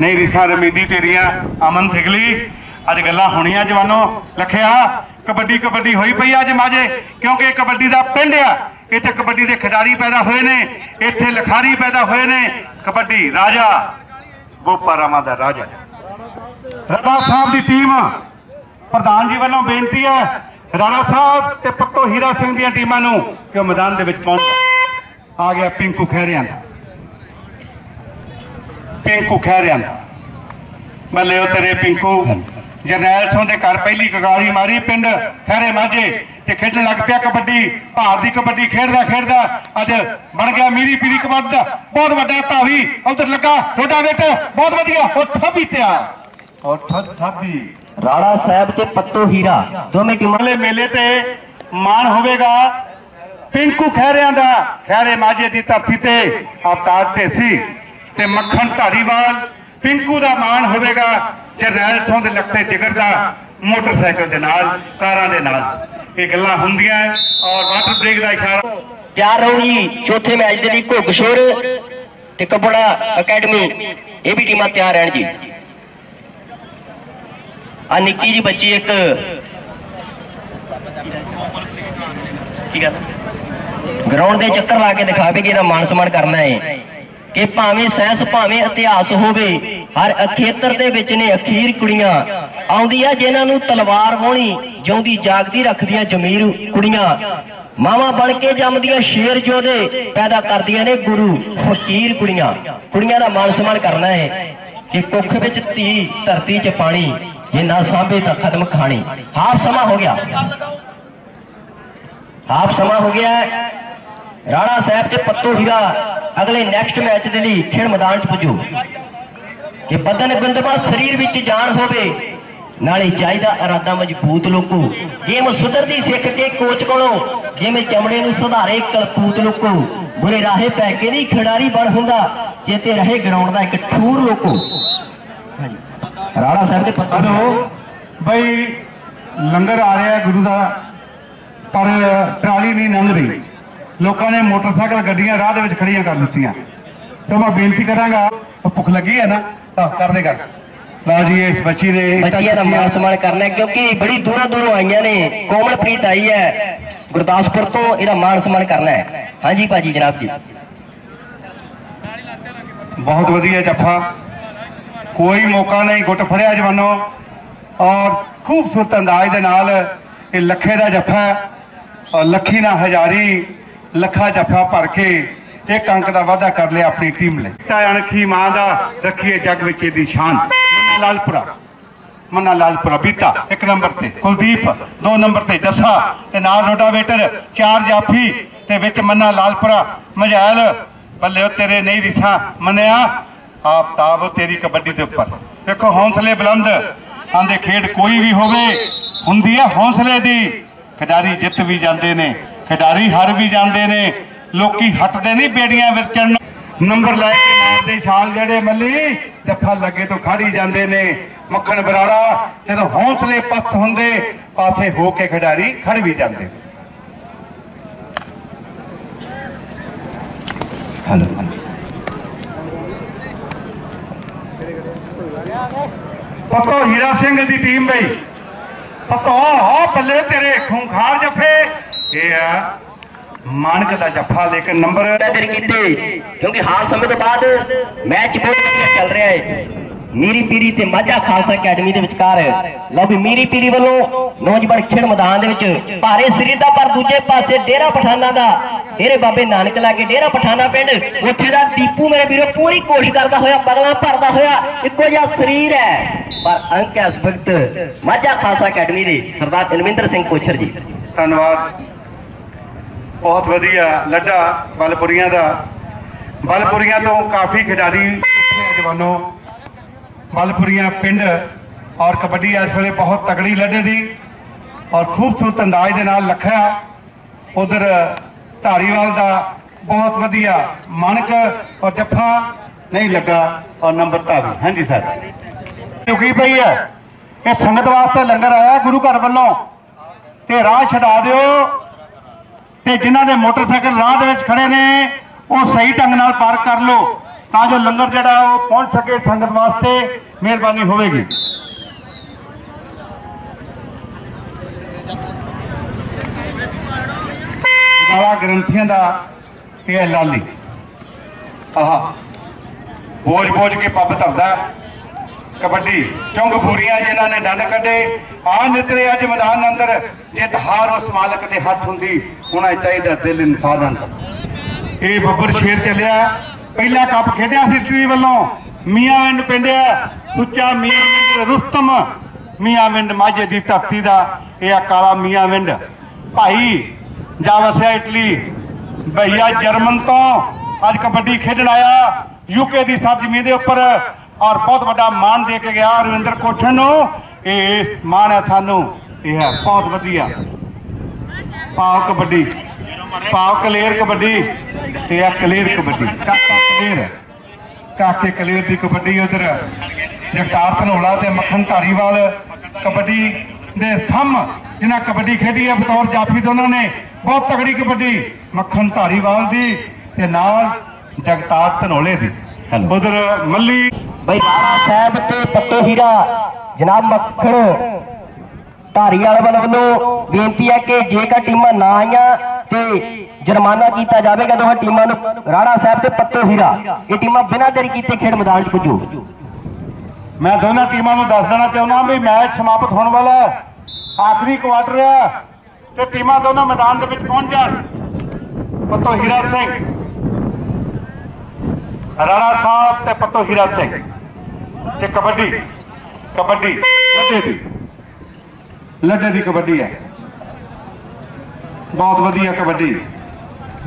ਨਹੀਂ ਰਿਸਾ ਰਮੀਦੀ ਤੇਰੀਆਂ, ਅਮਨ ਥਿਗਲੀ, ਅੱਜ ਗੱਲਾਂ ਹੋਣੀਆਂ ਜਵਾਨੋ। ਲਖਿਆ, ਕਬੱਡੀ ਕਬੱਡੀ ਹੋਈ ਪਈ ਅੱਜ ਮਾਜੇ ਕਿਉਂਕਿ ਕਬੱਡੀ ਦਾ ਪਿੰਡ ਆ। ਇੱਥੇ ਕਬੱਡੀ ਦੇ ਖਿਡਾਰੀ ਪੈਦਾ ਹੋਏ ਨੇ, ਇੱਥੇ ਲਖਾਰੀ ਪੈਦਾ ਹੋਏ ਨੇ। ਕਬੱਡੀ ਰਾਜਾ ਗੋਪਾਰਾਮਾ ਦਾ ਰਾਜਾ। ਰਾਣਾ ਸਾਹਿਬ ਦੀ ਟੀਮ, ਪ੍ਰਧਾਨ ਜੀ ਵੱਲੋਂ ਬੇਨਤੀ ਹੈ, ਰਾਣਾ ਸਾਹਿਬ ਤੇ ਪੱਤੋ ਹੀਰਾ ਸਿੰਘ ਦੀਆਂ ਟੀਮਾਂ ਨੂੰ ਕਿ ਉਹ ਮੈਦਾਨ ਦੇ ਵਿੱਚ ਪਹੁੰਚ ਆ ਗਿਆ ਪਿੰਕੂ ਖਹਿਰਿਆਂ ਦਾ। ਪਿੰਕੂ ਖਹਿਰਿਆਂ ਦਾ। ਮੈਂ ਲਿਓ ਤੇਰੇ ਪਿੰਕੂ। ਜਰਨੈਲ ਸਿੰਘ ਦੇ ਘਰ ਪਹਿਲੀ ਕਗਾਰੀ ਮਾਰੀ ਪਿੰਡ ਖਹਿਰੇ ਮਾਝੇ ਤੇ ਖੇਡਣ ਲੱਗ ਪਿਆ ਕਬੱਡੀ। ਭਾਰ ਦੀ ਕਬੱਡੀ ਖੇਡਦਾ ਖੇਡਦਾ ਅੱਜ ਬਣ ਗਿਆ ਮੀਰੀ ਪੀਰੀ ਕਬੱਡ ਦਾ। ਬਹੁਤ ਵੱਡਾ ਧਾਵੀ ਉਧਰ ਲੱਗਾ। ਰੋਡਾ ਵੇਟ ਬਹੁਤ ਵਧੀਆ। ਉੱਠ ਵੀ ਤਿਆ ਉੱਠ ਸਾਬੀ ਰਾਣਾ ਸਾਹਿਬ ਤੇ ਪੱਤੋ ਹੀਰਾ। ਦੋਵੇਂ ਟੀਮਾਂ ਅਗਲੇ ਮੇਲੇ ਤੇ ਮਾਣ ਹੋਵੇਗਾ ਪਿੰਕੂ ਖਹਿਰਿਆਂ ਦਾ। ਖਹਿਰੇ ਮਾਝੇ ਦੀ ਧਰਤੀ ਤੇ ਅਵਤਾਰ ਢੇਸੀ। ਤੇ ਮੱਖਣ ਧਾਰੀਵਾਲ ਪਿੰਕੂ ਦਾ ਮਾਣ ਹੋਵੇਗਾ ਜਰਨੈਲ ਸਿੰਘ ਦੇ ਲੱਖੇ ਜਿਗਰ ਦਾ ਮੋਟਰਸਾਈਕਲ ਦੇ ਨਾਲ, ਕਾਰਾਂ ਦੇ ਨਾਲ। ਇਹ ਗੱਲਾਂ ਹੁੰਦੀਆਂ ਔਰ ਵਾਟਰ ਬ੍ਰੇਕ ਦਾ ਇਸ਼ਾਰਾ ਤਿਆਰ ਰਹੋ ਜੀ ਚੌਥੇ ਮੈਚ ਦੇ ਲਈ ਘੁੱਗਸ਼ੋਰ ਤੇ ਕਬੜਾ ਅਕੈਡਮੀ। ਇਹ ਵੀ ਟੀਮਾਂ ਤਿਆਰ ਰਹਿਣ ਜੀ। ਆ ਨਿੱਕੀ ਜੀ ਬੱਚੀ ਇੱਕ ਕੀ ਗੱਲ? ਗਰਾਊਂਡ ਦੇ ਚੱਕਰ ਲਾ ਕੇ ਦਿਖਾਵੇਗੀ ਇਹਦਾ ਮਾਨ ਸਨਮਾਨ ਕਰਨਾ ਹੈ। ਕਿ ਭਾਵੇਂ ਸਾਇੰਸ ਭਾਵੇਂ ਇਤਿਹਾਸ ਹੋਵੇ, ਹਰ ਖੇਤਰ ਦੇ ਵਿੱਚ ਨੇ ਅਖੀਰ ਕੁੜੀਆਂ। ਆਉਂਦੀਆਂ ਜਿਨ੍ਹਾਂ ਨੂੰ ਤਲਵਾਰ ਵਾਹਣੀ, ਜਿਉਂਦੀ ਜਾਗਦੀ ਰੱਖਦੀਆਂ ਜ਼ਮੀਰ ਕੁੜੀਆਂ। ਮਾਵਾਂ ਬਣ ਕੇ ਜੰਮਦੀਆਂ ਸ਼ੇਰ ਜੋਧੇ ਪੈਦਾ ਕਰਦੀਆਂ ਨੇ ਗੁਰੂ ਫਕੀਰ ਕੁੜੀਆਂ। ਕੁੜੀਆਂ ਦਾ ਮਾਨ ਸਨਮਾਨ ਕਰਨਾ ਹੈ ਕਿ ਕੁੱਖ ਵਿੱਚ ਧੀ ਧਰਤੀ 'ਚ ਪਾਣੀ ਜੇ ਨਾ ਸਾਂਭੇ ਤਾਂ ਖਤਮ ਖਾਣੀ। ਹਾਫ ਸਮਾਂ ਹੋ ਗਿਆ। ਹਾਫ ਸਮਾਂ ਹੋ ਗਿਆ। ਰਾਣਾ ਸਾਹਿਬ ਤੇ ਪੱਤੋ ਹੀਰਾ ਅਗਲੇ ਨੈਕਸਟ ਮੈਚ ਦੇ ਲਈ ਖੇਡ ਮੈਦਾਨ 'ਚ ਪੁੱਜੋ। ਕਿ ਬਦਨ ਗੁੰਦਮਾ ਸਰੀਰ ਵਿੱਚ ਜਾਨ ਹੋਵੇ, ਨਾਲੇ ਚਾਹੀਦਾ ਇਰਾਦਾ ਮਜ਼ਬੂਤ ਲੋਕੋ। ਗੇਮ ਸੁਧਰਦੀ ਸਿੱਖ ਕੇ ਕੋਚ ਕੋਲੋਂ, ਜਿਵੇਂ ਚਮੜੇ ਨੂੰ ਸੁਧਾਰੇ ਕਲਪੂਤ ਲੋਕੋ। ਬੁਰੇ ਰਾਹੇ ਪੈ ਕੇ ਨਹੀਂ ਖਿਡਾਰੀ ਬਣ ਹੁੰਦਾ, ਚੇਤੇ ਰਹੇ ਗਰਾਊਂਡ ਦਾ ਇੱਕ ਠੂਰ ਲੋਕੋ। ਹਾਂਜੀ। ਰਾਣਾ ਸਾਹਿਬ ਦੇ ਪੱਤੋ ਹਲੋ, ਬਈ ਲੰਗਰ ਆ ਰਿਹਾ ਗੁਰੂ ਦਾ, ਪਰ ਟਰਾਲੀ ਨਹੀਂ ਲੰਘ ਰਹੀ। ਲੋਕਾਂ ਨੇ ਮੋਟਰਸਾਈਕਲ ਗੱਡੀਆਂ ਰਾਹ ਦੇ ਵਿੱਚ ਖੜੀਆਂ ਕਰ ਦਿੱਤੀਆਂ। ਤੇ ਮੈਂ ਬੇਨਤੀ ਕਰਾਂਗਾ ਭੁੱਖ ਲੱਗੀ ਹੈ ਨਾ ਤਾਂ ਕਰ ਦੇ ਗੱਲ। ਲਓ ਜੀ ਇਸ ਬੱਚੀ ਦੇ ਬੱਚੀਆਂ ਦਾ ਮਾਨ ਸਨਮਾਨ ਕਰਨਾ ਕਿਉਂਕਿ ਬੜੀ ਦੂਰੋਂ ਦੂਰੋਂ ਆਈਆਂ ਨੇ। ਕੋਮਲਪ੍ਰੀਤ ਆਈ ਹੈ ਗੁਰਦਾਸਪੁਰ ਤੋਂ ਇਹਦਾ ਮਾਨ ਸਨਮਾਨ ਕਰਨਾ ਹੈ। ਹਾਂਜੀ ਭਾਜੀ ਜਨਾਬ ਜੀ। ਬਹੁਤ ਵਧੀਆ ਜੱਫਾ। ਕੋਈ ਮੌਕਾ ਨਹੀਂ ਗੁੱਟ ਫੜਿਆ ਜਵਾਨੋ। ਔਰ ਖੂਬਸੂਰਤ ਅੰਦਾਜ਼ ਦੇ ਨਾਲ ਇਹ ਲੱਖੇ ਦਾ ਜੱਫਾ ਔਰ ਲੱਖੀ ਨਾਲ ਹਜ਼ਾਰੀ ਲੱਖਾਂ ਜੱਫਾ ਭਰ ਕੇ ਇੱਕ ਅੰਕ ਦਾ ਵਾਅਦਾ ਕਰ ਲਿਆ ਆਪਣੀ ਟੀਮ ਲਈ। ਤਾਂ ਅਣਖੀ ਮਾਂ ਦਾ ਰੱਖੀਏ ਜੱਗ ਵਿੱਚ ਇਹਦੀ ਸ਼ਾਨ। ਮੰਨਾ ਲਾਲਪੁਰਾ ਮੰਨਾ ਲਾਲਪੁਰਾ ਬੀਤਾ ਇੱਕ ਨੰਬਰ ਤੇ। ਕੁਲਦੀਪ, ਦੋ ਨੰਬਰ ਤੇ ਜੱਸਾ ਤੇ ਨਾਲ ਰੋਟਾਵੇਟਰ, ਚਾਰ ਜਾਫੀ ਤੇ ਵਿੱਚ ਮੰਨਾ ਲਾਲਪੁਰਾ। ਮਝੈਲ ਬੱਲੇ ਤੇਰੇ ਨਹੀਂ ਰਿਸਾ ਮੰਨਿਆ ਆਫਤਾਬ ਤੇਰੀ ਕਬੱਡੀ ਦੇ ਉੱਪਰ। ਦੇਖੋ ਹੌਸਲੇ ਬੁਲੰਦ, ਆਂਦੇ ਖੇਡ ਕੋਈ ਵੀ ਹੋਵੇ, ਹੁੰਦੀ ਹੈ ਹੌਸਲੇ ਦੀ। ਖਿਡਾਰੀ ਜਿੱਤ ਵੀ ਜਾਂਦੇ ਨੇ। ਖਿਡਾਰੀ ਹਾਰ ਵੀ ਜਾਂਦੇ ਨੇ, ਲੋਕੀ ਹਟਦੇ ਨਹੀਂ ਬੇੜੀਆਂ ਵਿਰਚਣ ਨੰਬਰ ਲੈ ਕੇ ਮਾਰਦੇ ਛਾਲ ਜਿਹੜੇ ਮੱਲੀ, ਜੱਫਾ ਲੱਗੇ ਤੋਂ ਖੜੀ ਜਾਂਦੇ ਨੇ। ਮੱਖਣ ਬਰਾੜਾ, ਜਦੋਂ ਹੌਸਲੇ ਪਸਤ ਹੁੰਦੇ, ਪਾਸੇ ਹੋ ਕੇ ਖਿਡਾਰੀ ਖੜ ਵੀ ਜਾਂਦੇ। ਹਲੋ ਪੱਤੋ ਹੀਰਾ ਸਿੰਘ ਦੀ ਟੀਮ ਬਈ। ਪੱਤੋ ਹੋ ਬੱਲੇ ਤੇਰੇ ਖੂੰਖਾਰ ਜੱਫੇ। ਇਹ ਆ ਮਾਨਕ ਦਾ ਜੱਫਾ ਲੇਕਿਨ ਨੰਬਰ ਤੇਰੇ ਕੀਤੇ ਕਿਉਂਕਿ ਹਾਲ ਸਮੇਂ ਤੋਂ ਬਾਅਦ ਮੈਚ ਬਹੁਤ ਵਧੀਆ ਚੱਲ ਰਿਹਾ ਹੈ ਮੀਰੀ ਪੀਰੀ ਤੇ ਮਾਝਾ ਖਾਲਸਾ ਅਕੈਡਮੀ ਦੇ ਵਿਚਕਾਰ। ਲਓ ਵੀ ਮੀਰੀ ਪੀਰੀ ਵੱਲੋਂ ਨੌਜਵਾਨ ਖੇਡ ਮੈਦਾਨ ਦੇ ਵਿੱਚ ਭਾਰੇ ਸਰੀਰ ਦਾ ਪਰ ਦੂਜੇ ਪਾਸੇ ਡੇਰਾ ਪਠਾਨਾ ਦਾ ਡੇਰੇ ਬਾਬੇ ਨਾਨਕ ਲਾਗੇ ਡੇਰਾ ਪਠਾਨਾ ਪਿੰਡ। ਉੱਥੇ ਦਾ ਦੀਪੂ ਮੇਰੇ ਵੀਰੋ ਪੂਰੀ ਕੋਸ਼ਿਸ਼ ਕਰਦਾ ਹੋਇਆ ਪਗਲਾਂ ਭਰਦਾ ਹੋਇਆ ਇੱਕੋ ਜਿਹਾ ਸਰੀਰ ਹੈ। ਪਰ ਅੰਕ ਹੈ ਇਸ ਵਕਤ ਮਾਝਾ ਖਾਲਸਾ ਅਕੈਡਮੀ ਦੇ ਸਰਦਾਰ ਇਲਵਿੰਦਰ ਸਿੰਘ ਕੋਛਰ ਜੀ। ਧੰਨਵਾਦ। ਬਹੁਤ ਵਧੀਆ ਲੱਡਾ ਬਲਪੁਰੀਆਂ ਦਾ। ਬਲਪੁਰੀਆਂ ਤੋਂ ਕਾਫੀ ਖਿਡਾਰੀ ਜਵਾਨੋ। ਬਲਪੁਰੀਆਂ ਪਿੰਡ ਔਰ ਕਬੱਡੀ ਇਸ ਵੇਲੇ ਬਹੁਤ ਤਕੜੀ ਲੱਡੇ ਦੀ ਔਰ ਖੂਬਸੂਰਤ ਅੰਦਾਜ਼ ਦੇ ਨਾਲ ਲੱਖਿਆ ਉਧਰ ਧਾਰੀਵਾਲ ਦਾ ਬਹੁਤ ਵਧੀਆ ਮਾਨਕ ਔਰ ਜੱਫਾ ਨਹੀਂ ਲੱਗਾ ਔਰ ਨੰਬਰ ਧਾਰੀ। ਹਾਂਜੀ ਸਰ। ਝੁਕੀ ਪਈ ਹੈ? ਇਹ ਸੰਗਤ ਵਾਸਤੇ ਲੰਗਰ ਆਇਆ ਗੁਰੂ ਘਰ ਵੱਲੋਂ। ਤੇ ਰਾਹ ਛਡਾ ਦਿਓ। ਤੇ ਜਿਨ੍ਹਾਂ ਦੇ ਮੋਟਰਸਾਈਕਲ ਰਾਹ ਦੇ ਵਿੱਚ ਖੜੇ ਨੇ, ਉਹ ਸਹੀ ਢੰਗ ਨਾਲ ਪਾਰਕ ਕਰ ਲਓ, ਤਾਂ ਜੋ ਲੰਗਰ ਜਿਹੜਾ ਉਹ ਪਹੁੰਚ ਸਕੇ, ਸੰਗਤ ਵਾਸਤੇ ਮਿਹਰਬਾਨੀ ਹੋਵੇਗੀ। ਕਾਲਾ ਗ੍ਰੰਥੀਆਂ ਦਾ ਇਹ ਲਾਲੀ ਆਹ ਬੋਝ ਬੋਝ ਕੇ ਪੱਬ ਧਰਦਾ। ਕਬੱਡੀ ਚੁੰਗ ਬੂਰੀਆਂ ਜਿਨ੍ਹਾਂ ਨੇ ਡੰਡ ਕੱਢੇ। ਆ ਨਿਤਰੇ ਅੱਜ ਮੈਦਾਨ ਅੰਦਰ ਜਿੱਤ ਹਾਰ ਉਸ ਮਾਲਕ ਦੇ ਹੱਥ ਹੁੰਦੀ, ਉਹਨਾਂ ਚਾਹੀਦਾ ਦਿਲ ਇਨਸਾਨ ਅੰਦਰ। ਇਹ ਬੱਬਰ ਸ਼ੇਰ ਚੱਲਿਆ। ਪਹਿਲਾ ਕੱਪ ਖੇਡਿਆ ਸੀ ਟੀਵੀ ਵੱਲੋਂ। ਮੀਆਂਵਿੰਡ ਪਿੰਡਿਆ ਸੁੱਚਾ ਮੀਆਂਵਿੰਡ ਰੁਸਤਮ। ਮੀਆਂਵਿੰਡ ਮਾਝੇ ਦੀ ਧਰਤੀ ਦਾ। ਇਹ ਆ ਕਾਲਾ ਮੀਆਂਵਿੰਡ ਭਾਈ ਜਾ ਵਸਿਆ ਇਟਲੀ, ਭਈਆ ਜਰਮਨ ਤੋਂ ਅੱਜ ਕਬੱਡੀ ਖੇਡਣ ਆਇਆ। ਯੂਕੇ ਦੀ ਸਰਜ਼ਮੀਨ ਦੇ ਉੱਪਰ। ਔਰ ਬਹੁਤ ਵੱਡਾ ਮਾਣ ਦੇ ਕੇ ਗਿਆ ਰਵਿੰਦਰ ਕੋਠਨ ਨੂੰ। ਇਹ ਮਾਣ ਹੈ ਸਾਨੂੰ। ਇਹ ਹੈ ਬਹੁਤ ਵਧੀਆ। ਪਾਓ ਕਬੱਡੀ। ਪਾਓ ਕਲੇਰ ਕਬੱਡੀ। ਇਹ ਹੈ ਕਲੇਰ ਕਬੱਡੀ। ਕਾਕਾ ਕਲੇਰ ਕਾਕੇ ਕਲੇਰ ਦੀ ਕਬੱਡੀ ਉਧਰ। ਜਗਤਾਰ ਧਨੋਲਾ ਤੇ ਮੱਖਣ ਧਾਰੀਵਾਲ ਕਬੱਡੀ ਦੇ ਥੰਮ। ਜਿਨ੍ਹਾਂ ਕਬੱਡੀ ਖੇਡੀ ਹੈ ਬਤੌਰ ਜਾਫੀ ਦੋਨਾਂ ਨੇ ਬਹੁਤ ਤਗੜੀ ਕਬੱਡੀ। ਮੱਖਣ ਧਾਰੀਵਾਲ ਦੀ ਤੇ ਨਾਲ ਜਗਤਾਰ ਧਨੋਲੇ ਦੀ। ਉਧਰ ਮੱਲੀ ਬਈ ਰਾਣਾ ਸਾਹਿਬ ਤੇ ਪੱਤੋ ਹੀਰਾ, ਜਨਾਬ ਮੱਖਣ। ਧਾਰੀਵਾਲ ਵੱਲ ਵੱਲੋਂ ਬੇਨਤੀ ਹੈ ਕਿ ਜੇਕਰ ਟੀਮਾਂ ਨਾ ਆਈਆਂ ਤੇ ਜੁਰਮਾਨਾ ਕੀਤਾ ਜਾਵੇਗਾ, ਦੋਹਾਂ ਟੀਮਾਂ ਨੂੰ ਰਾਣਾ ਸਾਹਿਬ ਤੇ ਪੱਤੋ ਹੀਰਾ। ਇਹ ਟੀਮਾਂ ਬਿਨਾਂ ਦੇਰੀ ਕੀਤੇ ਖੇਡ ਮੈਦਾਨ 'ਚ ਪੁੱਜੋ। ਮੈਂ ਦੋਨਾਂ ਟੀਮਾਂ ਨੂੰ ਦੱਸ ਦੇਣਾ ਚਾਹੁੰਦਾ ਵੀ ਮੈਚ ਸਮਾਪਤ ਹੋਣ ਵਾਲਾ ਹੈ। ਆਖਰੀ ਕੁਆਟਰ ਹੈ ਤੇ ਟੀਮਾਂ ਦੋਨੋਂ ਮੈਦਾਨ ਦੇ ਵਿੱਚ ਪਹੁੰਚ ਜਾਣ। ਪੱਤੋ ਹੀਰਾ ਸਿੰਘ। ਰਾਣਾ ਸਾਹਿਬ ਤੇ ਪੱਤੋ ਹੀਰਾ ਸਿੰਘ ਤੇ ਕਬੱਡੀ ਕਬੱਡੀ ਲੱਡੇ ਦੀ ਲੱਡੇ ਦੀ ਕਬੱਡੀ ਹੈ। ਬਹੁਤ ਵਧੀਆ ਕਬੱਡੀ।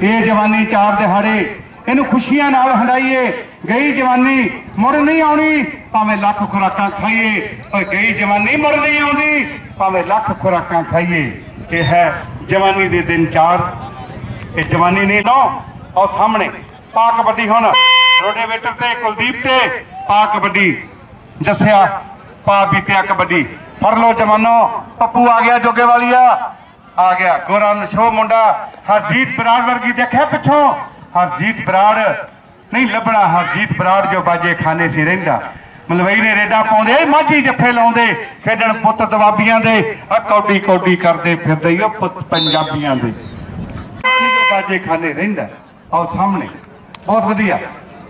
ਇਹ ਜਵਾਨੀ ਚਾਰ ਦਿਹਾੜੇ ਇਹਨੂੰ ਖੁਸ਼ੀਆਂ ਨਾਲ ਹੰਡਾਈਏ। ਗਈ ਜਵਾਨੀ ਮੁੜ ਨਹੀਂ ਆਉਣੀ, ਭਾਵੇਂ ਲੱਖ ਖੁਰਾਕਾਂ ਖਾਈਏ। ਪਰ ਗਈ ਜਵਾਨੀ ਮੁੜ ਨਹੀਂ ਆਉਂਦੀ, ਭਾਵੇਂ ਲੱਖ ਖੁਰਾਕਾਂ ਖਾਈਏ। ਇਹ ਹੈ ਜਵਾਨੀ ਦੇ ਦਿਨ ਚਾਰ। ਇਹ ਜਵਾਨੀ ਨਹੀਂ, ਲਓ ਔਰ ਸਾਹਮਣੇ, ਪਾ ਕਬੱਡੀ ਹੁਣ। ਰੋਡੇਵੇਟਰ ਤੇ ਕੁਲਦੀਪ ਤੇ ਪਾ ਕਬੱਡੀ, ਜੱਸਿਆ ਪਾ ਬੀਤਿਆ ਕਬੱਡੀ। ਫੜ ਲੋ ਜਵਾਨੋ, ਪੱਪੂ ਆ ਗਿਆ ਜੋਗੇ ਵਾਲੀਆ ਆ ਗਿਆ ਗੋਰਾ ਨਸ਼ੋ ਮੁੰਡਾ, ਹਰਜੀਤ ਬਰਾੜ ਵਰਗੀ ਦੇਖਿਆ ਪਿੱਛੋਂ? ਹਰਜੀਤ ਬਰਾੜ, ਨਹੀਂ ਲੱਭਣਾ, ਹਰਜੀਤ ਬਰਾੜ ਜੋ ਬਾਜੇ ਖਾਨੇ ਸੀ ਰਹਿੰਦਾ। ਮਲਵਈ ਨੇ ਰੇਡਾ ਪਾਉਂਦੇ ਮਾਝੀ ਜੱਫੇ ਲਾਉਂਦੇ, ਖੇਡਣ ਪੁੱਤ ਦਵਾਬੀਆਂ ਦੇ ਆ ਕੌਡੀ ਕੌਡੀ ਕਰਦੇ ਫਿਰਦੇ ਉਹ ਪੁੱਤ ਪੰਜਾਬੀਆਂ ਦੇ। ਦੇ ਬਾਜੇ ਖਾਨੇ ਰਹਿੰਦਾ ਆਓ ਸਾਹਮਣੇ, ਬਹੁਤ ਵਧੀਆ।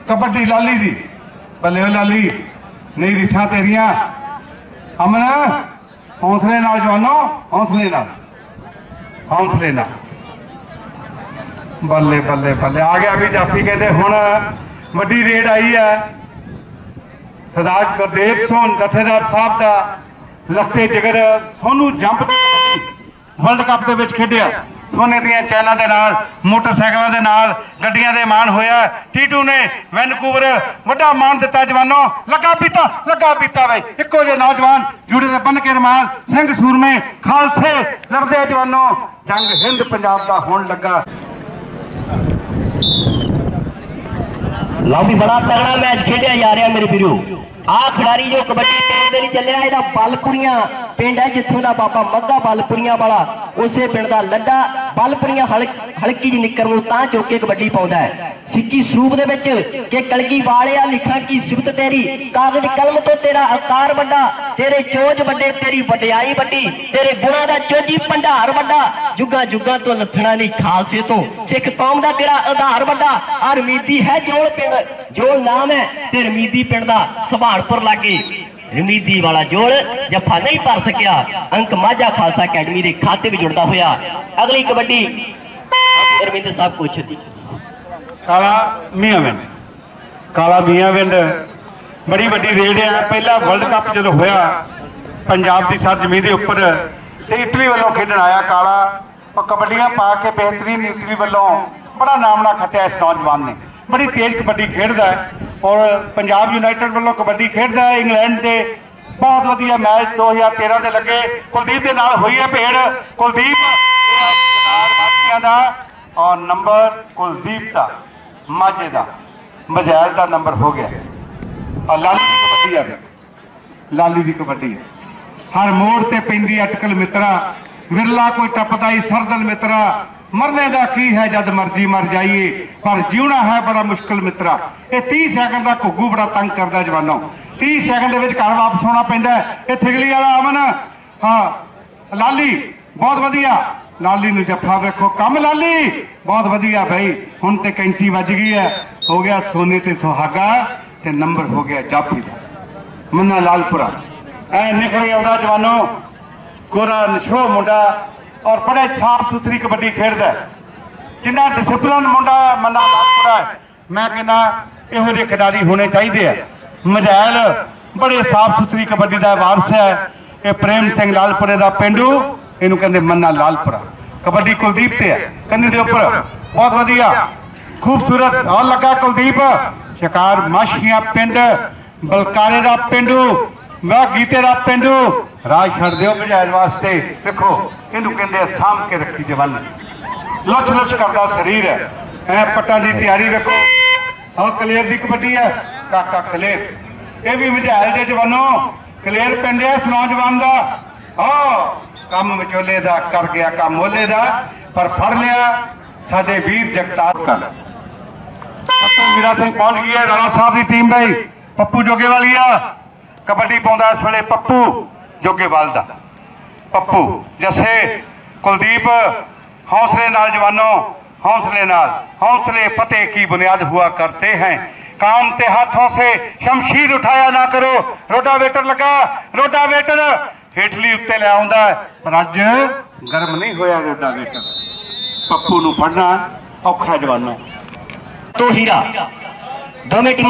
ਕਬੱਡੀ ਲਾਲੀ ਦੀ। ਬੱਲੇ ਓ ਲਾਲੀ, ਨਹੀਂ ਰਿਛਾਂ ਤੇਰੀਆਂ। ਅਮਨ, ਹੌਸਲੇ ਨਾਲ ਜਵਾਨੋ, ਹੌਸਲੇ ਨਾਲ। ਹੌਸਲੇ ਨਾਲ। ਬੱਲੇ ਬੱਲੇ ਬੱਲੇ। ਆ ਗਿਆ ਵੀ ਜਾਫੀ ਕਹਿੰਦੇ, ਹੁਣ ਵੱਡੀ ਰੇਡ ਆਈ ਹੈ। ਸਰਦਾਰ ਗੁਰਦੇਵ ਸਿੰਘ ਜਥੇਦਾਰ ਸਾਹਿਬ ਦਾ ਲੱਤੇ ਜਿਗਰ ਸੋਨੂ ਜੰਪ ਵਰਲਡ ਕੱਪ ਦੇ ਵਿੱਚ ਖੇਡਿਆ। ਸੋਨੇ ਦੀਆਂ ਚੈਨਾਂ ਦੇ ਨਾਲ, ਮੋਟਰਸਾਈਕਲਾਂ ਦੇ ਨਾਲ ਗੱਡੀਆਂ ਦੇ ਮਾਣ ਹੋਇਆ। ਟੀਟੂ ਨੇ ਵੈਨਕੂਵਰ ਵੱਡਾ ਮਾਣ ਦਿੱਤਾ ਜਵਾਨੋ। ਲੱਗਾ ਪੀਤਾ ਲੱਗਾ ਪੀਤਾ ਵੇ ਇੱਕੋ ਜਿਹੇ ਨੌਜਵਾਨ ਜੁੜੇ ਦੇ ਬੰਨ ਕੇ ਰਮਾਲ, ਸਿੰਘ ਸੂਰਮੇ, ਖਾਲਸੇ ਲੜਦੇ ਜਵਾਨੋ। ਜੰਗ ਹਿੰਦ ਪੰਜਾਬ ਦਾ ਹੋਣ ਲੱਗਾ। ਲਓ ਵੀ ਬੜਾ ਤਗੜਾ ਮੈਚ ਖੇਡਿਆ ਜਾ ਰਿਹਾ ਮੇਰੇ ਵੀਰੋ। ਆ ਖਿਡਾਰੀ ਜੋ ਕਬੱਡੀ ਟੀਮ ਦੇ ਲਈ ਚੱਲਿਆ ਇਹਦਾ ਬਲਪੁਰੀਆਂ ਪਿੰਡ ਹੈ, ਜਿੱਥੋਂ ਦਾ ਬਾਬਾ ਮੱਗਾ ਬਲਪੁਰੀਆਂ ਵਾਲਾ, ਉਸੇ ਪਿੰਡ ਦਾ ਲੱਡਾ ਬਲਪੁਰੀਆਂ ਹਲਕੀ ਜੀ ਨਿੱਕਰ ਨੂੰ ਤਾਂ ਚੁੱਕ ਕੇ ਕਬੱਡੀ ਪਾਉਂਦਾ ਹੈ। ਸਿੱਕੀ ਸਰੂਪ ਦੇ ਵਿੱਚ ਕਿ ਕਲਗੀ ਵਾਲਿਆ ਲਿਖਾਂ ਕੀ ਸਿਫਤ ਤੇਰੀ, ਕਾਗਜ਼ ਕਲਮ ਤੋਂ ਤੇਰਾ ਆਕਾਰ ਵੱਡਾ, ਤੇਰੇ ਚੋਜ ਵੱਡੇ, ਤੇਰੀ ਵਡਿਆਈ ਵੱਡੀ, ਤੇਰੇ ਗੁਣਾਂ ਦਾ ਚੋਜੀ ਭੰਡਾਰ ਵੱਡਾ, ਜੁਗਾ ਜੁਗਾ ਤੋਂ ਲੱਥਣਾ ਨਹੀਂ ਖਾਲਸੇ ਤੋਂ, ਸਿੱਖ ਕੌਮ ਦਾ ਤੇਰਾ ਆਧਾਰ ਵੱਡਾ ਆ ਰਮੀਦੀ ਹੈ ਜੋਲ ਪਿੰਡ, ਜੋਲ ਨਾਮ ਹੈ, ਤੇ ਰਮੀਦੀ ਪਿੰਡ ਦਾ ਸਭਾਨਪੁਰ ਲਾਗੇ। ਰਮੀਦੀ ਵਾਲਾ ਜੋਲ ਜੱਫਾ ਨਹੀਂ ਭਰ ਸਕਿਆ। ਅੰਕ ਮਾਝਾ ਖਾਲਸਾ ਅਕੈਡਮੀ ਦੇ ਖਾਤੇ ਵਿੱਚ ਜੁੜਦਾ ਹੋਇਆ। ਅਗਲੀ ਕਬੱਡੀ। ਰਮਿੰਦਰ ਸਾਹਿਬ ਕੁਛ ਕਾਲਾ ਮੀਆਂਵਿੰਡ ਕਾਲਾ ਮੀਆਂਵਿੰਡ ਬੜੀ ਵੱਡੀ ਰੇਡ ਹੈ। ਪਹਿਲਾ ਵਰਲਡ ਕੱਪ ਜਦੋਂ ਹੋਇਆ, ਪੰਜਾਬ ਦੀ ਸਰ ਜ਼ਮੀਨ ਦੇ ਉੱਪਰ ਤੇ ਇਟਲੀ ਵੱਲੋਂ ਖੇਡਣ ਆਇਆ ਕਾਲਾ। ਉਹ ਕਬੱਡੀਆਂ ਪਾ ਕੇ ਬਿਹਤਰੀਨ ਇਟਲੀ ਵੱਲੋਂ ਬੜਾ ਨਾਮਣਾ ਖੱਟਿਆ ਇਸ ਨੌਜਵਾਨ ਨੇ। ਬੜੀ ਤੇਜ਼ ਕਬੱਡੀ ਖੇਡਦਾ ਹੈ ਔਰ ਪੰਜਾਬ ਯੂਨਾਈਟਿਡ ਵੱਲੋਂ ਕਬੱਡੀ ਖੇਡਦਾ ਹੈ, ਇੰਗਲੈਂਡ ਦੇ ਬਹੁਤ ਵਧੀਆ ਮੈਚ 2013 ਦੇ ਲੱਗੇ। ਕੁਲਦੀਪ ਦੇ ਨਾਲ ਹੋਈ ਹੈ ਭੇੜ ਕੁਲਦੀਪ ਵਾਸੀਆਂ ਦਾ ਔਰ ਨੰਬਰ ਕੁਲਦੀਪ ਦਾ, ਮਾਝੇ ਦਾ। ਮਜੈਲ ਦਾ ਨੰਬਰ ਹੋ ਗਿਆ। ਔਰ ਲਾਲੀ ਦੀ ਕਬੱਡੀ ਆ ਲਾਲੀ ਦੀ ਕਬੱਡੀ ਹੈ ਹਰ ਮੋੜ ਤੇ ਪੈਂਦੀ ਅਟਕਲ ਮਿੱਤਰਾ। ਵਿਰਲਾ ਕੋਈ ਟੱਪਦਾ ਹੀ ਸਰਦਲ ਮਿੱਤਰਾ। ਮਰਨੇ ਦਾ ਕੀ ਹੈ ਜਦ ਮਰਜ਼ੀ ਮਰ ਜਾਈਏ, ਪਰ ਜਿਉਣਾ ਹੈ ਬੜਾ ਮੁਸ਼ਕਲ ਮਿੱਤਰਾ। ਇਹ 30 ਸੈਕਿੰਡ ਦਾ ਘੁੱਗੂ ਬੜਾ ਤੰਗ ਕਰਦਾ ਜਵਾਨੋ। 30 ਸੈਕਿੰਡ ਦੇ ਵਿੱਚ ਘਰ ਵਾਪਸ ਆਉਣਾ ਪੈਂਦਾ ਇਹ ਥਿਗਲੀ ਵਾਲਾ ਅਮਨ, ਹਾਂ, ਲਾਲੀ, ਬਹੁਤ ਵਧੀਆ। ਲਾਲੀ ਨੂੰ ਜੱਫਾ ਵੇਖੋ। ਕੰਮ ਲਾਲੀ, ਬਹੁਤ ਵਧੀਆ ਭਾਈ ਹੁਣ ਤੇ ਕੈਂਚੀ ਵੱਜ ਗਈ ਹੈ। ਹੋ ਗਿਆ ਸੋਨੇ ਤੇ ਸੁਹਾਗਾ ਤੇ ਨੰਬਰ ਹੋ ਗਿਆ ਜਾਫੀ ਦਾ। ਮੰਨਾ ਲਾਲਪੁਰਾ। ਐ ਨਿਕਲ ਆਉਂਦਾ ਜਵਾਨੋ। ਕੋਰਾ ਨਸ਼ੋ ਮੁੰਡਾ ਔਰ ਬੜੇ ਸਾਫ਼ ਸੁਥਰੀ ਕਬੱਡੀ ਖੇਡਦਾ ਜਿੰਨਾ ਡਿਸਪਲਿਨ ਮੁੰਡਾ ਮੰਨਾ ਲਾਲਪੁਰਾ ਮੈਂ ਕਹਿੰਦਾ ਇਹੋ ਜਿਹੇ ਖਿਡਾਰੀ ਹੋਣੇ ਚਾਹੀਦੇ ਆ। ਮਜਾਇਲ ਬੜੇ ਸਾਫ਼ ਸੁਥਰੀ ਕਬੱਡੀ ਦਾ ਵਾਰਸ ਹੈ। ਇਹ ਪ੍ਰੇਮ ਸਿੰਘ ਲਾਲਪੁਰੇ ਦਾ ਪਿੰਡੂ, ਇਹਨੂੰ ਕਹਿੰਦੇ ਮੰਨਾ ਲਾਲਪੁਰਾ। ਕਬੱਡੀ ਕੁਲਦੀਪ ਤੇ ਹੈ, ਕੰਨੇ ਦੇ ਉੱਪਰ। ਬਹੁਤ ਵਧੀਆ। ਖੂਬਸੂਰਤ ਆ ਲੱਗਾ ਕੁਲਦੀਪ। ਸ਼ਿਕਾਰ ਮਾਸ਼ੀਆਂ ਪਿੰਡ, ਬਲਕਾਰੇ ਦਾ ਪਿੰਡੂ। ਮੈਂ ਗੀਤੇ ਦਾ ਪਿੰਡੂ। ਰਾਜ ਛੱਡ ਦਿਓ ਮਜਾਇਲ ਵਾਸਤੇ। ਦੇਖੋ, ਇਹਨੂੰ ਕਹਿੰਦੇ ਸਾਂਭ ਕੇ ਰੱਖੀ ਜਵਾਨੀ। ਲੁੱਚ ਲੁੱਚ ਕਰਦਾ ਸਰੀਰ ਹੈ। ਐ ਪੱਟਾਂ ਦੀ ਤਿਆਰੀ ਵੇਖੋ। ਆਹ ਕਲੇਰ ਦੀ ਕਬੱਡੀ ਹੈ। ਕਾਕਾ ਕਲੇਰ। ਇਹ ਵੀ ਮਝਾਲ ਦੇ ਜਵਾਨੋ। ਕਲੇਰ ਪਿੰਡ ਹੈ ਇਸ ਨੌਜਵਾਨ ਦਾ। ਆਹ, ਕੰਮ ਵਿਚੋਲੇ ਦਾ, ਕਰ ਗਿਆ ਕੰਮ ਮੋਲੇ ਦਾ। ਪਰ ਫੜ ਲਿਆ ਸਾਡੇ ਵੀਰ ਜਗਤਾਰ ਕਰ ਪੱਪੂ ਮੀਰਾ ਸਿੰਘ ਪਹੁੰਚ ਗਈ ਹੈ, ਰਾਣਾ ਸਾਹਿਬ ਦੀ ਟੀਮ ਬਈ। ਪੱਪੂ ਜੋਗੇ ਵਾਲੀ ਆ ਕਬੱਡੀ ਪਾਉਂਦਾ ਇਸ ਵੇਲੇ ਪੱਪੂ ਜੋਗੇਵਾਲ ਦਾ पप्पू जैसे कुलदीप हौसले नाल जवानों हौसले नाल हौसले फतेह की बुनियाद हुआ करते हैं काम ते हाथों से शमशीर उठाया ना करो रोटावेटर लगा रोटावेटर ਹੇਠਲੀ ਉੱਤੇ ਲੈ ਆਉਂਦਾ ਹੈ, ਪਰ ਅੱਜ ਗਰਮ ਨਹੀਂ ਹੋਇਆ ਰੋਟਾਵੇਟਰ ਪੱਪੂ ਨੂੰ ਫੜਨਾ ਔਖਾ ਜਵਾਨੋ ਤੋਂ ਹੀਰਾ ਦੋਵੇਂ ਟੀਮਾਂ